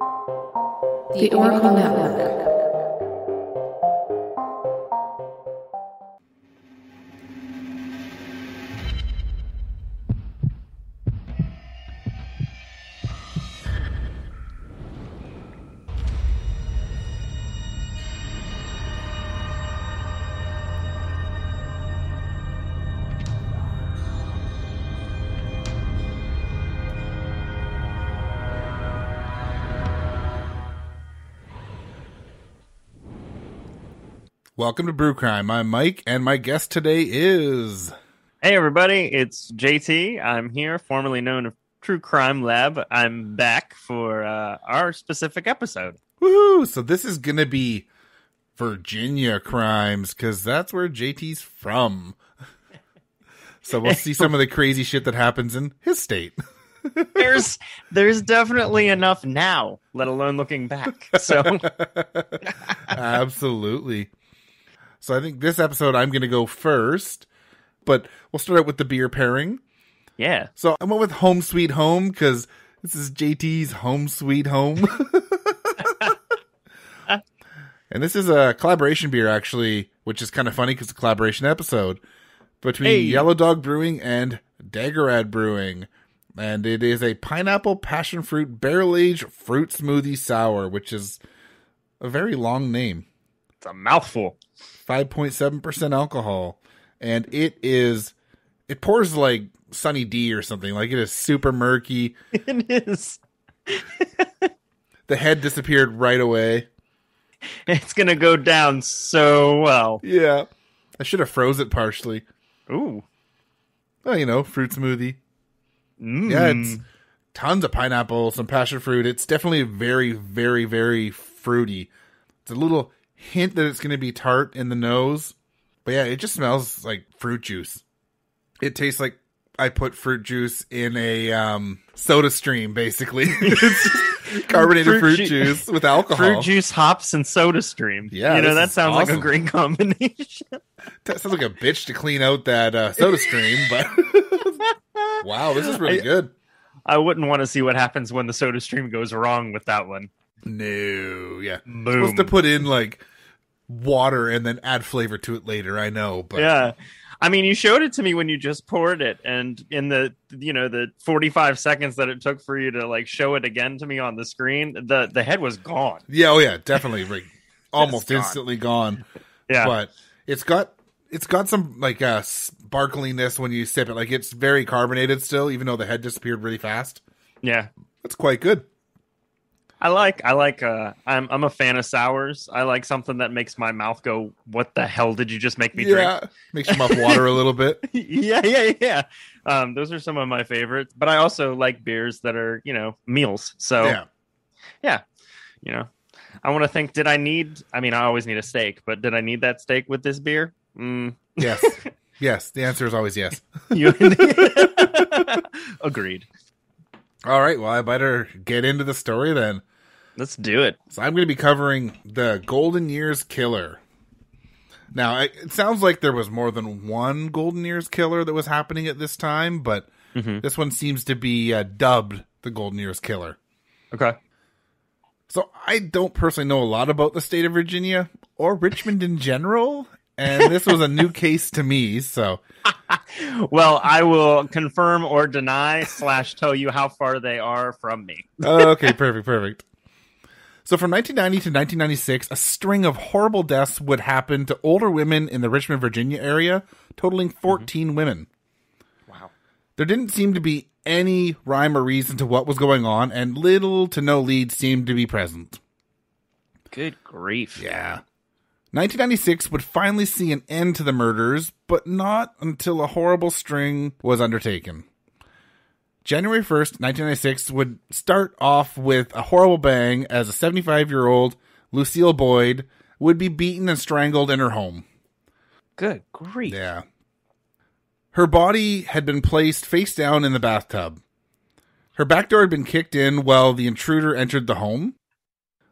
The Oracle Network. Welcome to Brew Crime. I'm Mike, and my guest today is. Hey everybody, it's JT. I'm here, formerly known as True Crime Lab. I'm back for uh, our specific episode. Woohoo! So this is gonna be Virginia crimes because that's where JT's from. so we'll see some of the crazy shit that happens in his state. There's there's definitely enough now, let alone looking back. So Absolutely. So I think this episode I'm gonna go first, but we'll start out with the beer pairing. yeah, So I went with Home Sweet Home because this is JT's Home Sweet Home. and this is a collaboration beer, actually, which is kind of funny because it's a collaboration episode between Hey. Yellow Dog Brewing and Dageraad Brewing. And it is a pineapple passion fruit barrel aged fruit smoothie sour, which is a very long name. it's a mouthful. 5.7% alcohol and it is it pours like sunny d or something like it is super murky It is. the head disappeared right away It's gonna go down so well. yeah i should have froze it partially Ooh. well you know fruit smoothie Mm. yeah it's tons of pineapple some passion fruit it's definitely very very very fruity it's a little hint that it's going to be tart in the nose but yeah it just smells like fruit juice it tastes like i put fruit juice in a um soda stream basically carbonated Fruit fruit, ju- juice with alcohol Fruit juice, hops, and soda stream. Yeah, you know that sounds like a awesome. great combination. that sounds like a bitch to clean out that uh, soda stream but wow this is really I- good I wouldn't want to see what happens when the soda stream goes wrong with that one. no yeah Boom. supposed to put in like water and then add flavor to it later. I know, but yeah i mean you showed it to me when you just poured it and in the you know the 45 seconds that it took for you to like show it again to me on the screen the the head was gone yeah, oh yeah, definitely, like almost gone. instantly gone. yeah But it's got it's got some like uh sparkliness when you sip it. Like it's very carbonated still, even though the head disappeared really fast. yeah That's quite good. I like i like uh i'm i'm a fan of sours. I like something that makes my mouth go what the hell did you just make me yeah, makes your mouth water a little bit. yeah yeah yeah. Um those are some of my favorites but i also like beers that are you know meals. So Yeah, yeah you know. I want to think did i need i mean i always need a steak but did i need that steak with this beer? Mm, yes, yes. The answer is always yes. you agreed. All right, well, I better get into the story then. Let's do it So I'm going to be covering the Golden Years Killer. Now, it sounds like there was more than one Golden Years Killer that was happening at this time, but Mhm. this one seems to be uh, dubbed the Golden Years Killer. okay So I don't personally know a lot about the state of Virginia or Richmond in general, and this was a new case to me. So well i will confirm or deny slash tell you how far they are from me Oh, okay, perfect, perfect. So from 1990 to 1996, a string of horrible deaths would happen to older women in the Richmond, Virginia area, totaling mm-hmm. 14 women. wow There didn't seem to be any rhyme or reason to what was going on, and little to no lead seemed to be present. good grief Yeah. 1996 would finally see an end to the murders, but not until a horrible string was undertaken. January 1st, 1996 would start off with a horrible bang as a 75 year old Lucille Boyd would be beaten and strangled in her home. good grief Yeah. Her body had been placed face down in the bathtub. Her back door had been kicked in while the intruder entered the home.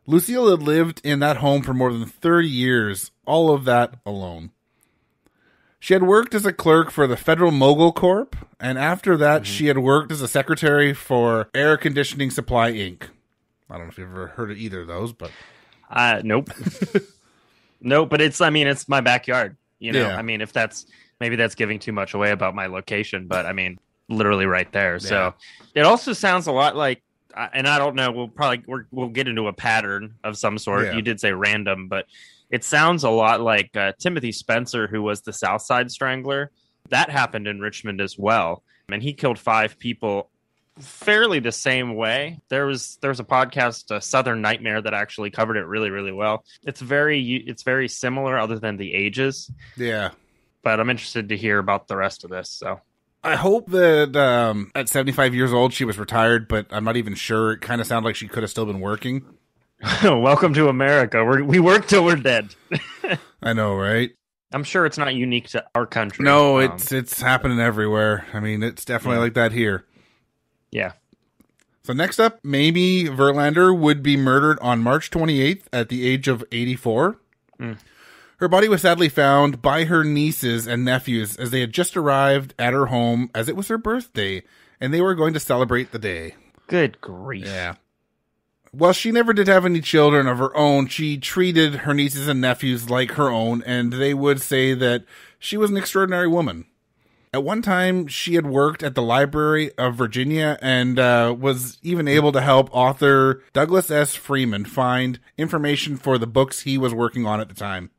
Lucille had lived in that home for more than 30 years, all of that alone. She had worked as a clerk for the Federal Mogul Corp, and after that, she had worked as a secretary for Air Conditioning Supply Inc. I don't know if you've ever heard of either of those, but Uh, nope. nope. But it's, I mean, it's my backyard. You know, Yeah. I mean, if that's maybe that's giving too much away about my location, but I mean, literally right there. So it also sounds a lot like, uh, and I don't know. We'll probably we're, we'll get into a pattern of some sort. Yeah. You did say random, but it sounds a lot like uh, Timothy Spencer, who was the South Side Strangler. That happened in Richmond as well, and he killed five people fairly the same way. There was there was a podcast, uh, Southern Nightmare, that actually covered it really really well. It's very it's very similar, other than the ages. yeah. But I'm interested to hear about the rest of this. So I hope that um, at 75 years old she was retired, but I'm not even sure. It kind of sounded like she could have still been working. welcome to America. We're, we work till we're dead. I know, right? I'm sure it's not unique to our country. No, Um, it's it's happening everywhere. I mean, it's definitely Yeah. like that here. yeah. So next up, Mamie Verlander would be murdered on March 28th at the age of 84. Mm. Her body was sadly found by her nieces and nephews as they had just arrived at her home as it was her birthday and they were going to celebrate the day. Good grief. Yeah. While she never did have any children of her own, she treated her nieces and nephews like her own, and they would say that she was an extraordinary woman. At one time, she had worked at the Library of Virginia and uh, was even able to help author Douglas S. Freeman find information for the books he was working on at the time.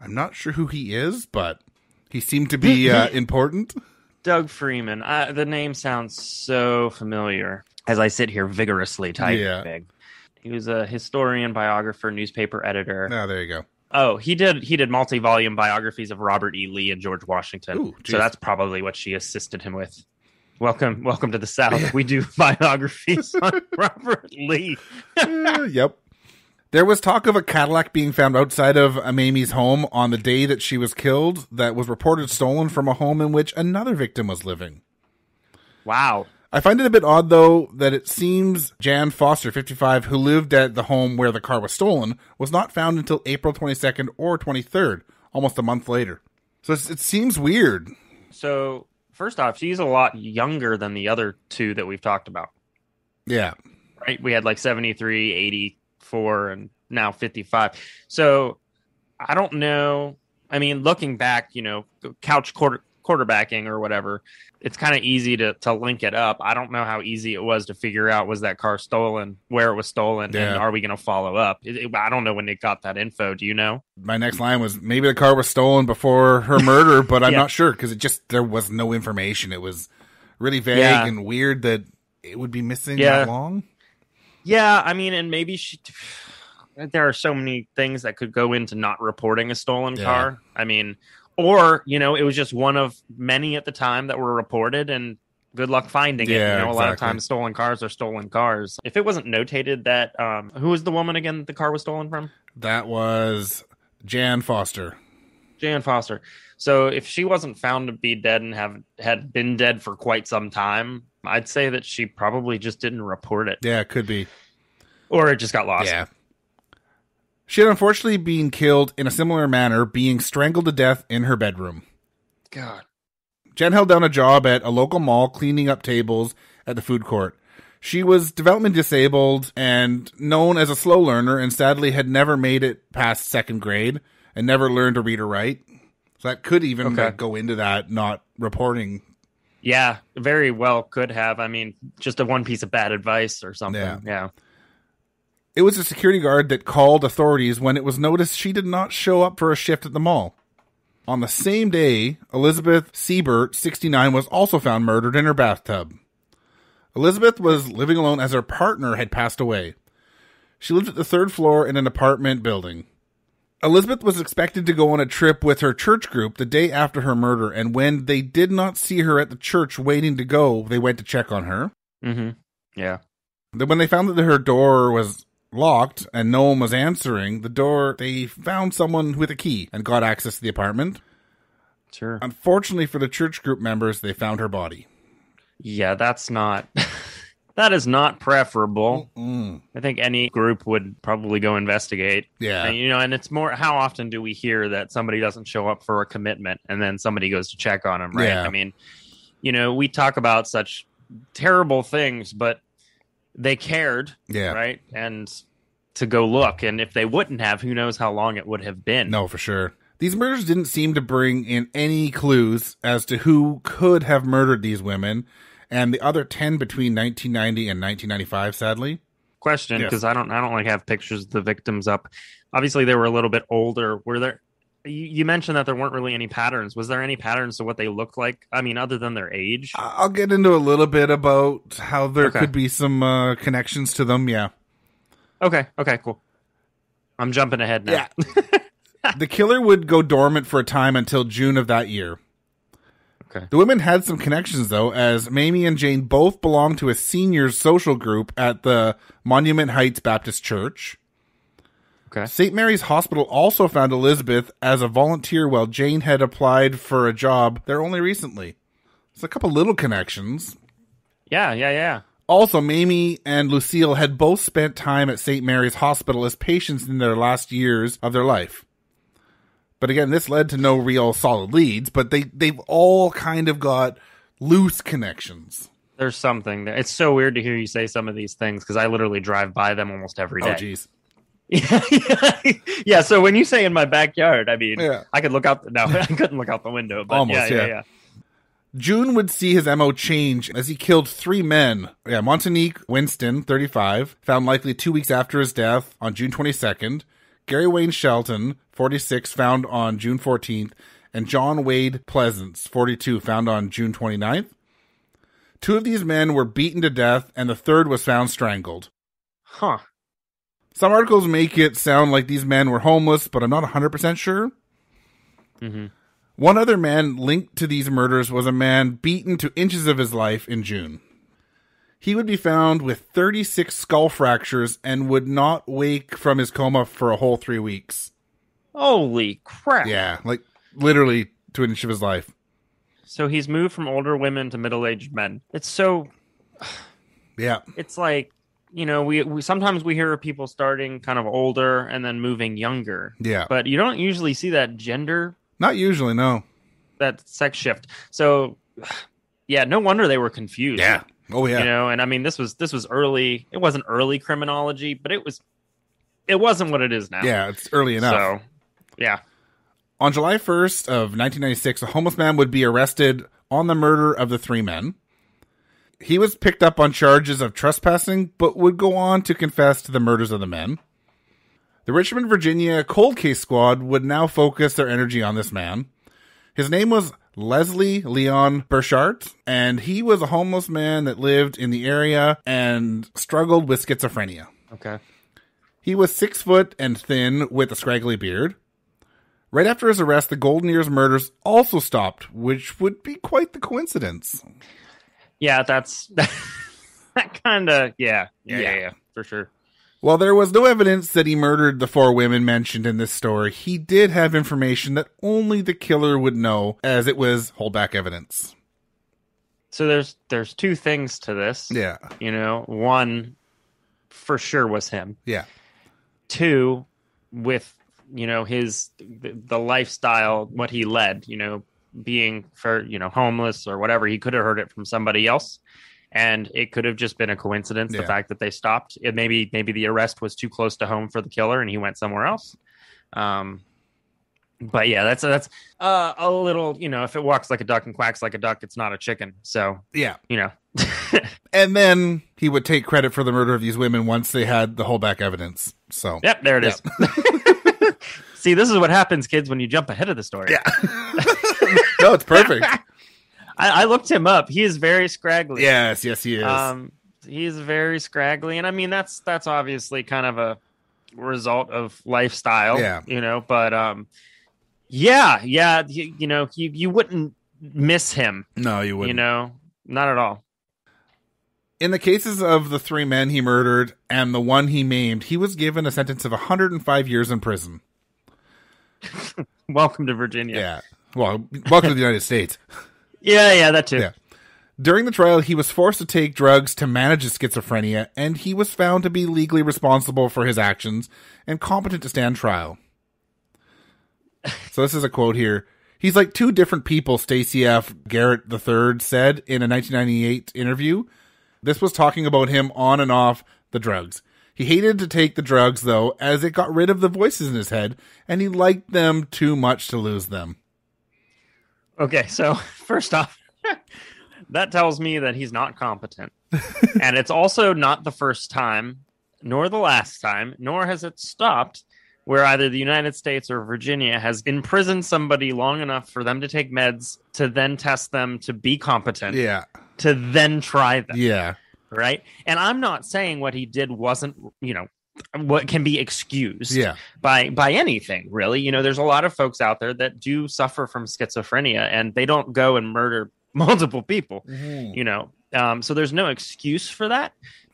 I'm not sure who he is, but he seemed to be uh, important. Doug Freeman. I, the name sounds so familiar as I sit here vigorously typing. Yeah. He was a historian, biographer, newspaper editor. Oh, there you go. Oh, he did he did multi-volume biographies of Robert E. Lee and George Washington. Ooh, so that's probably what she assisted him with. Welcome, welcome to the South. We do biographies on Robert Lee. Uh, yep. There was talk of a Cadillac being found outside of Mamie's home on the day that she was killed that was reported stolen from a home in which another victim was living. Wow. I find it a bit odd, though, that it seems Jan Foster, 55, who lived at the home where the car was stolen, was not found until April 22nd or 23rd, almost a month later. So it seems weird. So first off, she's a lot younger than the other two that we've talked about. Yeah. right? We had like 73, 84, and now 55. So I don't know. I mean, looking back, you know, couch quarter, quarterbacking or whatever, it's kind of easy to, to link it up. I don't know how easy it was to figure out was that car stolen, where it was stolen, Yeah. and are we going to follow up? It, it- I don't know when they got that info. Do you know? My next line was maybe the car was stolen before her murder, but I'm Yeah. not sure because it just, there was no information. It was really vague Yeah. and weird that it would be missing Yeah. that long. Yeah, I mean, and maybe she. There are so many things that could go into not reporting a stolen car. I mean, or you know, it was just one of many at the time that were reported, and good luck finding it. You know, a lot of times stolen cars are stolen cars. If it wasn't notated that, um, who was the woman again? that The car was stolen from That was Jan Foster. Jan Foster. So if she wasn't found to be dead and have had been dead for quite some time, I'd say that she probably just didn't report it, Yeah, it could be. or it just got lost. Yeah. She had unfortunately been killed in a similar manner, being strangled to death in her bedroom. God. Jen held down a job at a local mall cleaning up tables at the food court. She was development disabled and known as a slow learner and sadly had never made it past second grade and never learned to read or write. So that could even Okay. like, go into that not reporting. Yeah, very well could have. I mean, just a one piece of bad advice or something. Yeah. Yeah. It was a security guard that called authorities when it was noticed she did not show up for a shift at the mall. On the same day, Elizabeth Siebert, 69, was also found murdered in her bathtub. Elizabeth was living alone as her partner had passed away. She lived at the third floor in an apartment building. Elizabeth was expected to go on a trip with her church group the day after her murder, and when they did not see her at the church waiting to go, they went to check on her. Mm-hmm. Yeah. Then when they found that her door was locked and no one was answering the door, they found someone with a key and got access to the apartment. Sure. Unfortunately for the church group members, they found her body. Yeah, that's not. that is not preferable. Mm, I think any group would probably go investigate. yeah. And, you know, and it's more. How often do we hear that somebody doesn't show up for a commitment and then somebody goes to check on them? Right. Yeah. I mean, you know, we talk about such terrible things, but they cared, Yeah. right? And to go look, and if they wouldn't have, who knows how long it would have been. No, for sure. These murders didn't seem to bring in any clues as to who could have murdered these women, and the other 10 between 1990 and 1995, sadly. question Yes. because I don't I don't like have pictures of the victims up. Obviously, they were a little bit older. Were there? You, you mentioned that there weren't really any patterns. Was there any patterns to what they looked like? I mean, other than their age. I'll get into a little bit about how there Okay. could be some uh, connections to them. Yeah. Okay, okay, cool. I'm jumping ahead now. the killer would go dormant for a time until June of that year. Okay. The women had some connections though, as Mamie and Jane both belonged to a seniors social group at the Monument Heights Baptist Church. Okay. St. Mary's Hospital also found Elizabeth as a volunteer while Jane had applied for a job there only recently. It's a couple little connections. Yeah, yeah, yeah. Also, Mamie and Lucille had both spent time at St. Mary's Hospital as patients in their last years of their life. But again, this led to no real solid leads, but they, they've all kind of got loose connections. There's something there. It's so weird to hear you say some of these things because I literally drive by them almost every day. Oh, day. jeez. yeah. So when you say in my backyard, I mean, Yeah. I could look out. The, no, I couldn't look out the window. But Almost, yeah, yeah, yeah. yeah. June would see his MO change as he killed three men. Yeah, Montanique Winston, 35, found likely two weeks after his death on June 22nd. Gary Wayne Shelton, 46, found on June 14th. And John Wade Pleasance, 42, found on June 29th. Two of these men were beaten to death, and the third was found strangled. Huh. Some articles make it sound like these men were homeless, but I'm not 100% sure. hmm One other man linked to these murders was a man beaten to inches of his life in June. He would be found with 36 skull fractures and would not wake from his coma for a whole three weeks. Holy crap! Yeah, like literally to an inch of his life. So he's moved from older women to middle-aged men. It's so. Yeah, It's like you know we, we sometimes we hear people starting kind of older and then moving younger, yeah. but you don't usually see that gender Not usually, no. that sex shift. So yeah, no wonder they were confused. Yeah. Oh, yeah. you know and i mean this was this was early it wasn't early criminology but it was it wasn't what it is now Yeah, it's early enough. so yeah On July 1st of 1996, a homeless man would be arrested on the murder of the three men. He was picked up on charges of trespassing, but would go on to confess to the murders of the men. The Richmond, Virginia cold case squad would now focus their energy on this man. His name was Leslie Leon Burchart, and he was a homeless man that lived in the area and struggled with schizophrenia. okay He was six foot and thin with a scraggly beard. Right after his arrest, the Golden Years murders also stopped, which would be quite the coincidence. Yeah that's that kind of yeah yeah, Yeah. yeah for sure. While there was no evidence that he murdered the four women mentioned in this story, he did have information that only the killer would know, as it was holdback evidence. so there's there's two things to this. Yeah, you know one for sure was him. Yeah, two with you know his the, the lifestyle what he led you know being for you know homeless or whatever he could have heard it from somebody else and it could have just been a coincidence Yeah. the fact that they stopped it maybe maybe the arrest was too close to home for the killer and he went somewhere else um but yeah that's that's uh, a little you know if it walks like a duck and quacks like a duck it's not a chicken so yeah. you know And then he would take credit for the murder of these women once they had the holdback evidence. So, yep there it is. see this is what happens kids when you jump ahead of the story yeah. no, it's perfect. I, I looked him up. He is very scraggly. yes, yes, he is. Um, he's very scraggly, and I mean that's that's obviously kind of a result of lifestyle. Yeah. you know. But um, yeah, yeah, you, you know, you you wouldn't miss him. no, you wouldn't. You know, not at all. In the cases of the three men he murdered and the one he maimed, he was given a sentence of 105 years in prison. Welcome to Virginia. Yeah. Well, welcome to the United States. yeah, yeah, that too. Yeah. During the trial, he was forced to take drugs to manage his schizophrenia, and he was found to be legally responsible for his actions and competent to stand trial. So this is a quote here. He's like two different people, Stacey F. Garrett III said in a 1998 interview. This was talking about him on and off the drugs. He hated to take the drugs, though, as it got rid of the voices in his head, and he liked them too much to lose them. Okay, so first off, that tells me that he's not competent. and it's also not the first time, nor the last time, nor has it stopped where either the United States or Virginia has imprisoned somebody long enough for them to take meds to then test them to be competent, Yeah. to then try them. Yeah. Right. And I'm not saying what he did wasn't, you know, what can be excused Yeah. by by anything really you know there's a lot of folks out there that do suffer from schizophrenia and they don't go and murder multiple people you know um, so there's no excuse for that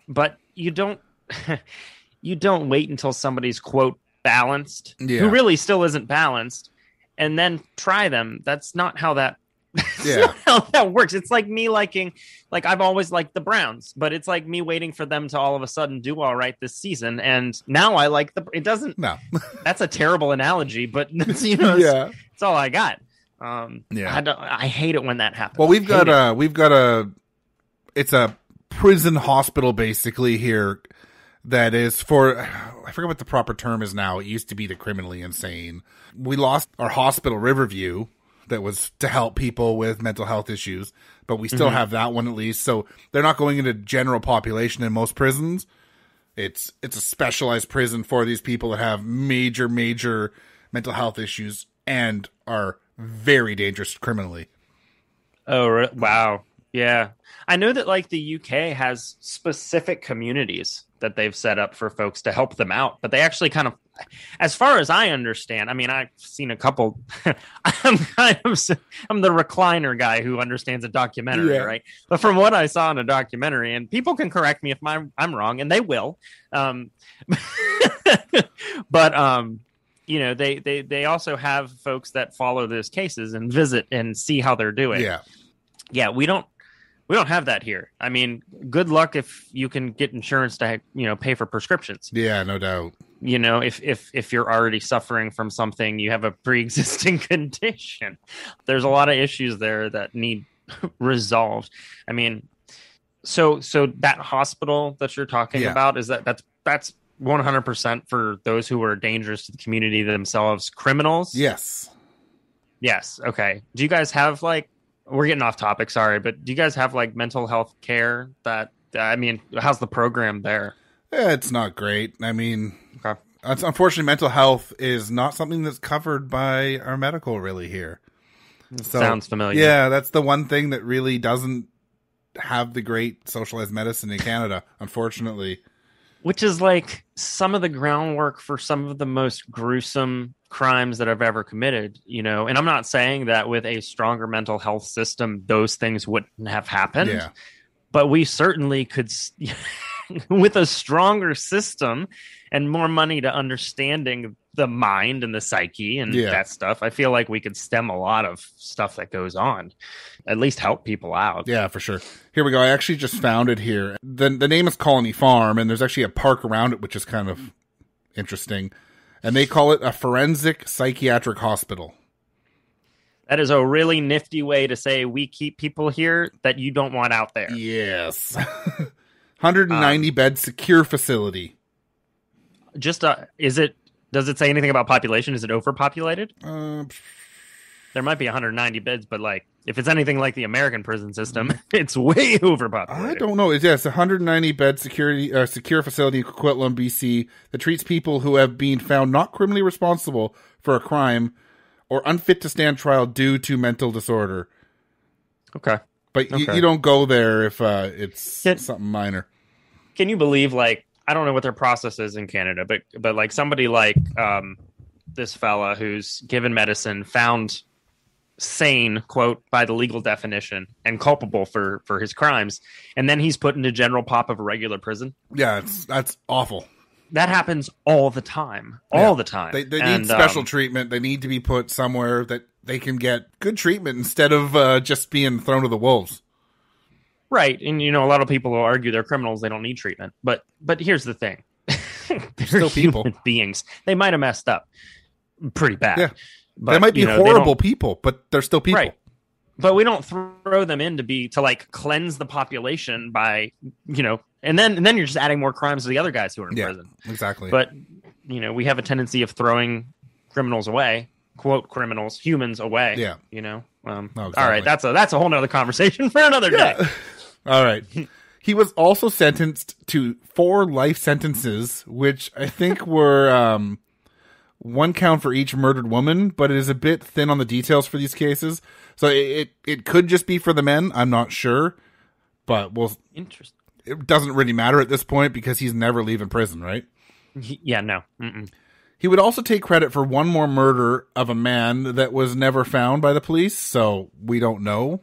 but you don't you don't wait until somebody's quote balanced Yeah. who really still isn't balanced and then try them that's not how that Yeah. not how that works it's like me liking like i've always liked the browns but it's like me waiting for them to all of a sudden do all right this season and now i like the it doesn't No. that's a terrible analogy but you know yeah. that's all i got um Yeah. I, don't, I hate it when that happens Well, we've got it. a we've got a it's a prison hospital basically here that is for I forget what the proper term is now. It used to be the criminally insane. We lost our hospital Riverview that was to help people with mental health issues, but we still mm-hmm. have that one at least. So they're not going into general population in most prisons. It's it's a specialized prison for these people that have major major mental health issues and are very dangerous criminally. Oh, re- wow. Yeah. I know that like the UK has specific communities that they've set up for folks to help them out, but they actually kind of, as far as I understand, I mean, I've seen a couple. I'm kind of, I'm the recliner guy who understands a documentary, Yeah. right? But from what I saw in a documentary, and people can correct me if my, I'm wrong, and they will. Um, but, um, you know, they, they, they also have folks that follow those cases and visit and see how they're doing Yeah. yeah we don't we don't have that here i mean good luck if you can get insurance to you know pay for prescriptions Yeah, no doubt. you know if if if you're already suffering from something you have a pre-existing condition there's a lot of issues there that need resolved i mean so so that hospital that you're talking Yeah. about is that that's that's 100% for those who are dangerous to the community themselves criminals Yes. Yes. Okay. Do you guys have like we're getting off topic, sorry, but do you guys have like mental health care that I mean, how's the program there? Yeah, it's not great. I mean, Okay. unfortunately, mental health is not something that's covered by our medical really here. So, Sounds familiar. Yeah, that's the one thing that really doesn't have the great socialized medicine in Canada, unfortunately. Which is like some of the groundwork for some of the most gruesome crimes that I've ever committed, you know. And I'm not saying that with a stronger mental health system those things wouldn't have happened. Yeah. but we certainly could with a stronger system and more money to understanding the mind and the psyche and Yeah. that stuff i feel like we could stem a lot of stuff that goes on at least help people out Yeah, for sure. Here we go. I actually just found it here. The the name is Colony Farm, and there's actually a park around it, which is kind of interesting. And they call it a forensic psychiatric hospital. that is a really nifty way to say we keep people here that you don't want out there Yes. 190 Um, bed secure facility. just uh is it does it say anything about population is it overpopulated Uh, there might be 190 beds but like if it's anything like the american prison system it's way overpopulated I don't know. It's yes, a 190 bed security uh, secure facility in Coquitlam, BC that treats people who have been found not criminally responsible for a crime or unfit to stand trial due to mental disorder. okay But you, you don't go there if uh, it's Can- something minor. can you believe like I don't know what their process is in Canada, but but like somebody like um this fella who's given medicine found sane quote by the legal definition and culpable for for his crimes and then he's put into general pop of a regular prison Yeah, it's that's awful. that happens all the time all Yeah. the time They they And, need special um, treatment. They need to be put somewhere that they can get good treatment instead of uh, just being thrown to the wolves. right and you know a lot of people will argue they're criminals they don't need treatment but but here's the thing they're still people. human beings they might have messed up pretty bad Yeah. But, they might be you know, horrible people, but they're still people. Right. but we don't throw them in to be to like cleanse the population by you know and then and then you're just adding more crimes to the other guys who are in Yeah. prison Exactly. but you know we have a tendency of throwing criminals away quote criminals humans away Yeah. you know um, all exactly. right that's a that's a whole nother conversation for another day Yeah. All right. He was also sentenced to four life sentences, which I think were um, one count for each murdered woman, but it is a bit thin on the details for these cases. So it it, it could just be for the men. I'm not sure, but well, interesting it doesn't really matter at this point because he's never leaving prison, right? yeah no Mm-mm. He would also take credit for one more murder of a man that was never found by the police, so we don't know.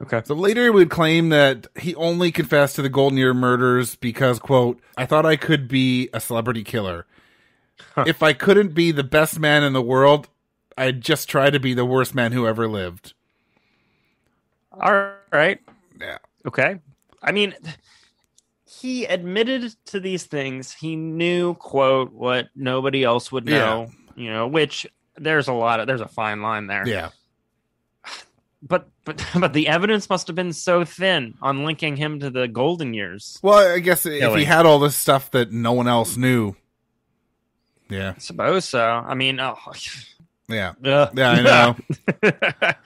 okay So later he would claim that he only confessed to the Golden Year murders because, quote, I thought I could be a celebrity killer. If I couldn't be the best man in the world, I'd just try to be the worst man who ever lived. all right Yeah. Okay. I mean, he admitted to these things. He knew, quote, what nobody else would know, you know, which there's a lot of, there's a fine line there. Yeah. But, but, but the evidence must have been so thin on linking him to the golden years. Well, I guess if he had all this stuff that no one else knew. Yeah. I suppose so. I mean, oh, Yeah. ugh. Yeah, I know.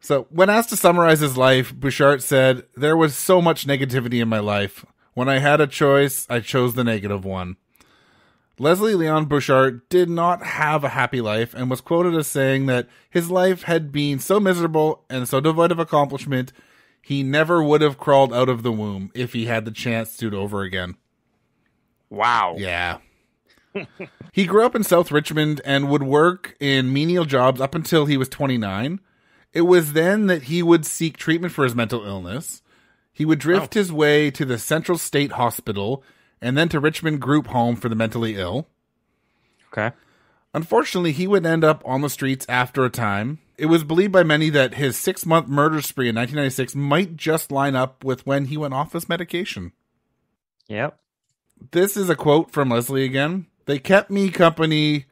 So, when asked to summarize his life, Bouchard said, There was so much negativity in my life. When I had a choice, I chose the negative one. Leslie Leon Bouchard did not have a happy life and was quoted as saying that his life had been so miserable and so devoid of accomplishment, he never would have crawled out of the womb if he had the chance to do it over again. wow. Yeah. He grew up in South Richmond and would work in menial jobs up until he was 29. It was then that he would seek treatment for his mental illness. He would drift his way to the Central State Hospital and then to Richmond Group Home for the Mentally Ill. Okay. Unfortunately, he would end up on the streets after a time. It was believed by many that his six month murder spree in 1996 might just line up with when he went off his medication. Yep. This is a quote from Leslie again. They kept me company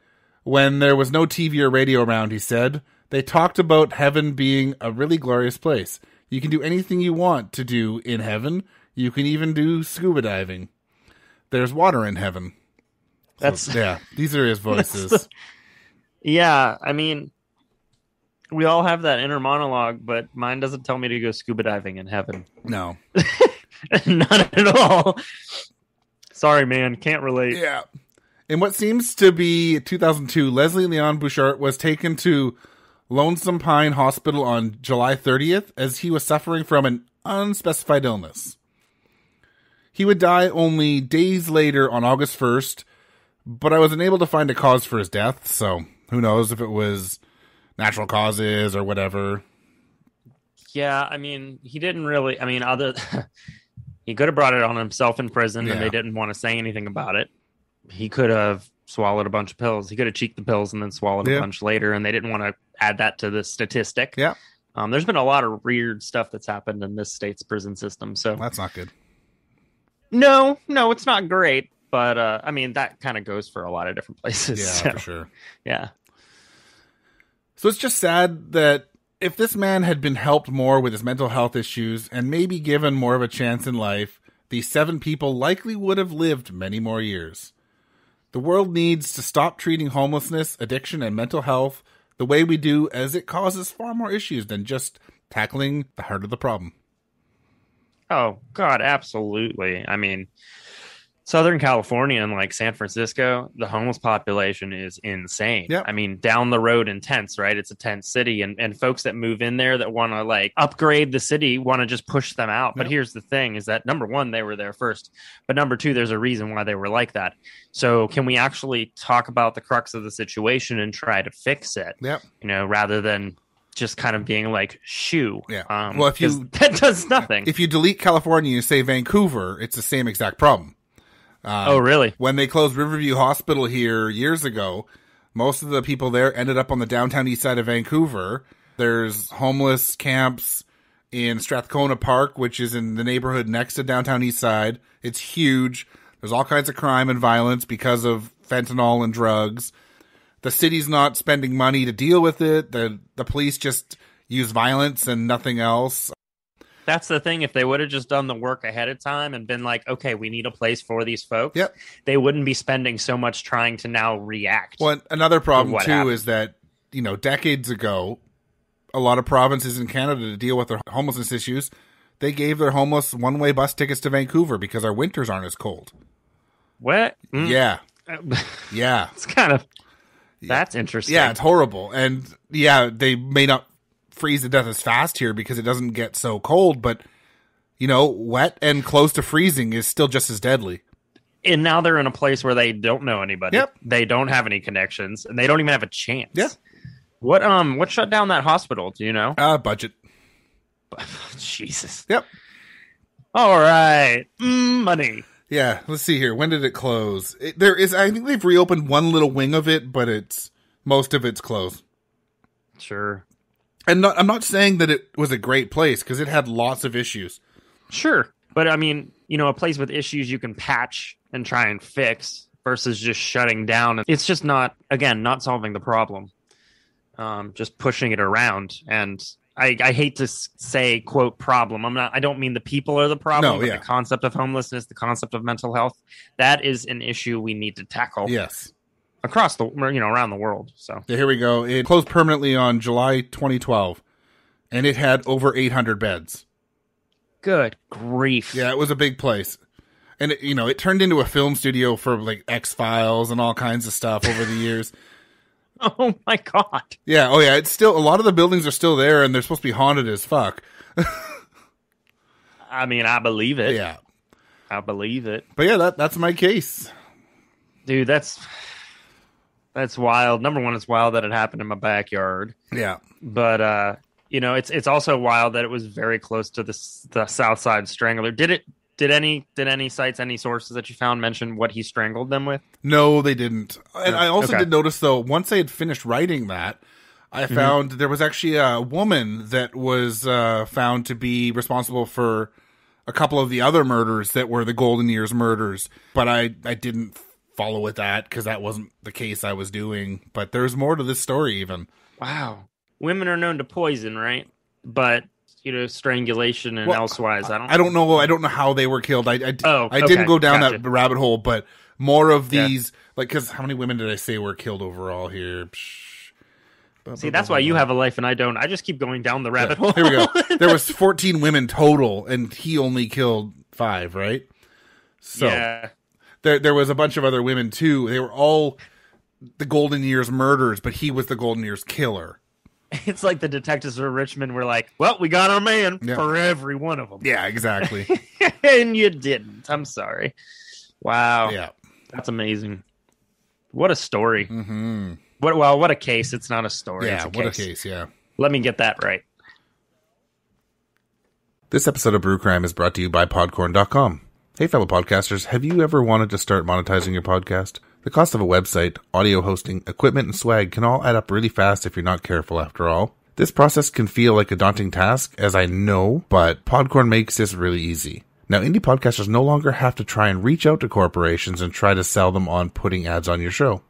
when there was no TV or radio around, he said. They talked about heaven being a really glorious place. You can do anything you want to do in heaven. You can even do scuba diving. There's water in heaven. So, That's yeah, these are his voices. Yeah, I mean, we all have that inner monologue, but mine doesn't tell me to go scuba diving in heaven. no. Not at all. Sorry, man, can't relate. Yeah. In what seems to be 2002, Leslie Leon Bouchard was taken to Lonesome Pine Hospital on July 30th as he was suffering from an unspecified illness. He would die only days later on August 1st, but I was unable to find a cause for his death, so who knows if it was natural causes or whatever. Yeah, I mean, he didn't really. I mean, other he could have brought it on himself in prison, Yeah. and they didn't want to say anything about it. He could have swallowed a bunch of pills. He could have cheeked the pills and then swallowed Yeah. a bunch later, and they didn't want to add that to the statistic. Yeah. Um, there's been a lot of weird stuff that's happened in this state's prison system. So That's not good. no, no, it's not great, but uh, I mean that kind of goes for a lot of different places. Yeah, so, for sure. yeah. So it's just sad that if this man had been helped more with his mental health issues and maybe given more of a chance in life, these seven people likely would have lived many more years. The world needs to stop treating homelessness, addiction, and mental health the way we do, as it causes far more issues than just tackling the heart of the problem. Oh God, absolutely. I mean, Southern California and like San Francisco, the homeless population is insane. Yep. I mean, down the road in tents, right? It's a tent city, and and folks that move in there that want to like upgrade the city want to just push them out. But Yep. here's the thing: is that number one, they were there first, but number two, there's a reason why they were like that. So, can we actually talk about the crux of the situation and try to fix it? Yep. You know, rather than just kind of being like shoo. Yeah. Um, Well, if you- that does nothing. If you delete California and you say Vancouver, it's the same exact problem. Um, oh, really? when they closed Riverview Hospital here years ago, most of the people there ended up on the downtown east side of Vancouver. There's homeless camps in Strathcona Park, which is in the neighborhood next to downtown east side. It's huge. There's all kinds of crime and violence because of fentanyl and drugs. The city's not spending money to deal with it. The the police just use violence and nothing else. That's the thing. If they would have just done the work ahead of time and been like, okay, we need a place for these folks, Yep. they wouldn't be spending so much trying to now react. Well, another problem what too happened. is that you know decades ago, a lot of provinces in Canada to deal with their homelessness issues, they gave their homeless one-way bus tickets to Vancouver because our winters aren't as cold. What? Mm. Yeah, yeah, it's kind of. That's interesting. yeah. It's horrible, and yeah, they may not freeze to death as fast here because it doesn't get so cold, but you know, wet and close to freezing is still just as deadly. and now they're in a place where they don't know anybody. Yep. They don't have any connections, and they don't even have a chance. Yeah. What um what shut down that hospital? Do you know? Uh, budget. Jesus. Yep. All right. Mm, money. Yeah, let's see here. When did it close? It, there is, I think they've reopened one little wing of it, but it's most of it's closed. Sure. And not, I'm not saying that it was a great place because it had lots of issues. Sure. But I mean, you know, a place with issues you can patch and try and fix versus just shutting down. And it's just not again, not solving the problem. Um, just pushing it around and I, I hate to say quote problem. I'm not. I don't mean the people are the problem. No, but yeah. The concept of homelessness, the concept of mental health, that is an issue we need to tackle Yes. Across the you know around the world. So Yeah, here we go. It closed permanently on July 2012, and it had over 800 beds. good grief. Yeah, it was a big place. And, it, you know, it turned into a film studio for like X Files and all kinds of stuff over the years. Oh my god. Yeah, oh yeah, it's still, a lot of the buildings are still there and they're supposed to be haunted as fuck. I mean, I believe it. Yeah. I believe it. But yeah, that that's my case. dude that's that's wild number one it's wild that it happened in my backyard Yeah. but uh you know it's it's also wild that it was very close to the the south side strangler did it did any did any sites any sources that you found mention what he strangled them with No, they didn't. And No. I also Okay. did notice though, once I had finished writing that, I Mm-hmm. found there was actually a woman that was uh, found to be responsible for a couple of the other murders that were the Golden Years murders. But I, I didn't follow with that because that wasn't the case I was doing. But there's more to this story even. wow women are known to poison right but you know strangulation and Well, elsewise i don't I don't know. I don't know how they were killed. I, I, Oh, I didn't go down Gotcha. that rabbit hole, but more of Yeah. these, like, because how many women did I say were killed overall here? Psh. see that's why you have a life and i don't i just keep going down the rabbit hole Here we go. There was 14 women total, and he only killed five, right? So yeah there there was a bunch of other women too. They were all the Golden Years murders, but he was the Golden Years killer. it's like the detectives of richmond were like well we got our man Yeah. for every one of them Yeah, exactly. and you didn't. I'm sorry. Wow, yeah. that's amazing. What a story. hmm What well, what a case. It's not a story. Yeah, it's a what case. a case. Yeah. Let me get that right. This episode of Brew Crime is brought to you by Podcorn.com. Hey, fellow podcasters, have you ever wanted to start monetizing your podcast? The cost of a website, audio hosting, equipment, and swag can all add up really fast if you're not careful after all. This process can feel like a daunting task, as I know, but Podcorn makes this really easy. Now, indie podcasters no longer have to try and reach out to corporations and try to sell them on putting ads on your show.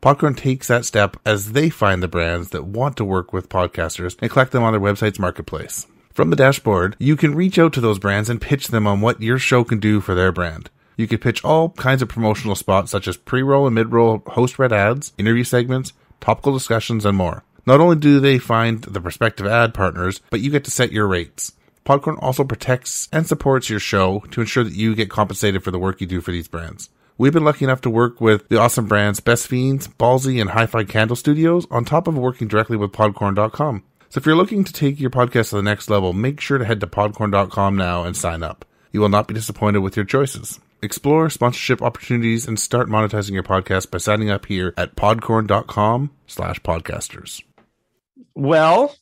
Podcorn takes that step as they find the brands that want to work with podcasters and collect them on their website's marketplace. From the dashboard, you can reach out to those brands and pitch them on what your show can do for their brand. You can pitch all kinds of promotional spots such as pre-roll and mid-roll host-read ads, interview segments, topical discussions, and more. Not only do they find the prospective ad partners, but you get to set your rates. Podcorn also protects and supports your show to ensure that you get compensated for the work you do for these brands. We've been lucky enough to work with the awesome brands Best Fiends, Ballsy, and Hi-Fi Candle Studios on top of working directly with Podcorn.com. So if you're looking to take your podcast to the next level, make sure to head to Podcorn.com now and sign up. You will not be disappointed with your choices. Explore sponsorship opportunities and start monetizing your podcast by signing up here at podcorn.com slash podcasters. Well,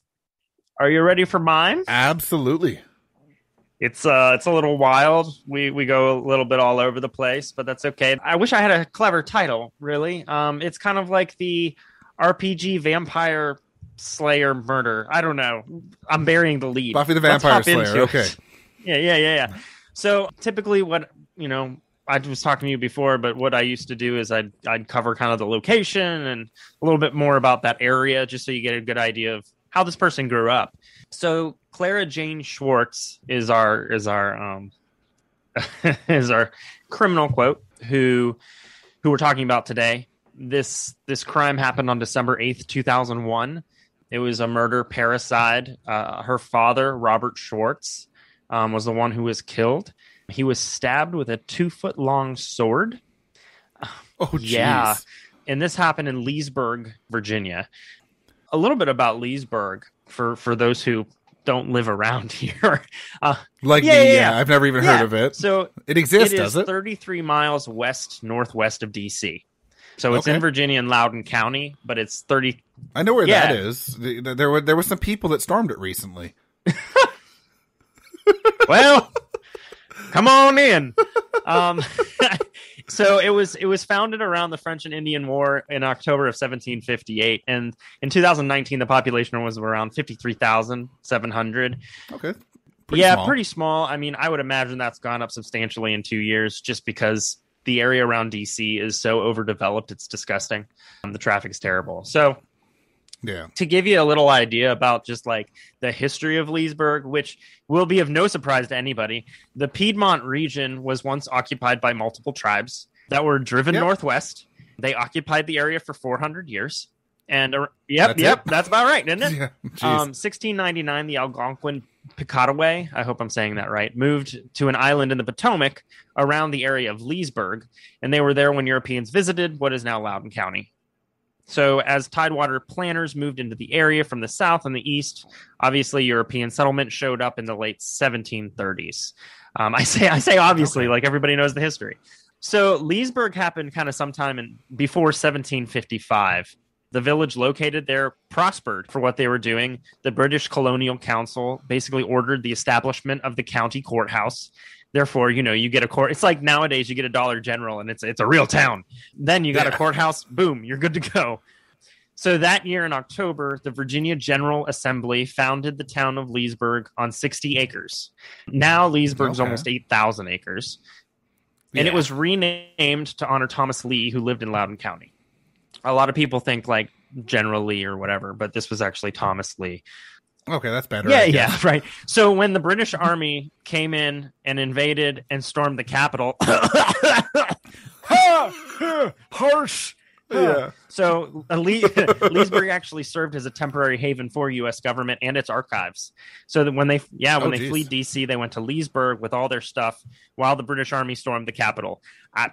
are you ready for mine? Absolutely. It's uh it's a little wild. We we go a little bit all over the place, but that's okay. I wish I had a clever title, really. Um it's kind of like the RPG vampire slayer murder. I don't know. I'm burying the lead. Buffy the Vampire Slayer. Okay. Yeah, yeah, yeah, yeah. So typically, what you know, I was talking to you before, but what I used to do is I'd I'd cover kind of the location and a little bit more about that area, just so you get a good idea of how this person grew up. So Clara Jane Schwartz is our is our um is our criminal quote who who we're talking about today. This this crime happened on December 8th, 2001. It was a murder parricide. Uh, her father, Robert Schwartz, um, was the one who was killed. He was stabbed with a two foot long sword. Oh, geez. Yeah. And this happened in Leesburg, Virginia. A little bit about Leesburg for, for those who don't live around here. Uh, Like Yeah, me, yeah, yeah, yeah. I've never even Yeah. heard of it. so It exists, it is does it? 33 miles west northwest of DC. So it's in Virginia and Loudoun County, but it's 30 I know where Yeah. that is. The- the- There were there were some people that stormed it recently. well come on in um so it was it was founded around the french and indian war in october of 1758 and in 2019 the population was around 53700 Okay. yeah small. pretty small i mean i would imagine that's gone up substantially in two years just because the area around dc is so overdeveloped it's disgusting um, the traffic's terrible so Yeah. to give you a little idea about just like the history of Leesburg, which will be of no surprise to anybody, the Piedmont region was once occupied by multiple tribes that were driven Yep. northwest. They occupied the area for 400 years. And uh, yep, That's yep, it? that's about right, isn't it? Yeah. Um, 1699, the Algonquin Piscataway, I hope I'm saying that right, moved to an island in the Potomac around the area of Leesburg, and they were there when Europeans visited what is now Loudoun County. So, as Tidewater planners moved into the area from the south and the east, obviously European settlement showed up in the late 1730s. Um, I say, I say obviously, Okay. like everybody knows the history. So, Leesburg happened kind of sometime in before 1755 the village located there prospered for what they were doing. The British Colonial Council basically ordered the establishment of the county courthouse. Therefore, you know, you get a court. It's like nowadays you get a Dollar General and it's it's a real town. Then you got a courthouse, boom, you're good to go. So that year in October, the Virginia General Assembly founded the town of Leesburg on 60 acres. Now Leesburg's Okay. almost 8,000 acres and it was renamed to honor Thomas Lee, who lived in Loudoun County. A lot of people think like General Lee or whatever, but this was actually Thomas Lee. okay. That's better. yeah, yeah, right. So when the British Army came in and invaded and stormed the capital, harsh. Yeah. So uh, Lee, Leesburg actually served as a temporary haven for U.S. government and its archives. So that when they, yeah, when Oh, they geez. fled D.C., they went to Leesburg with all their stuff while the British Army stormed the capital. I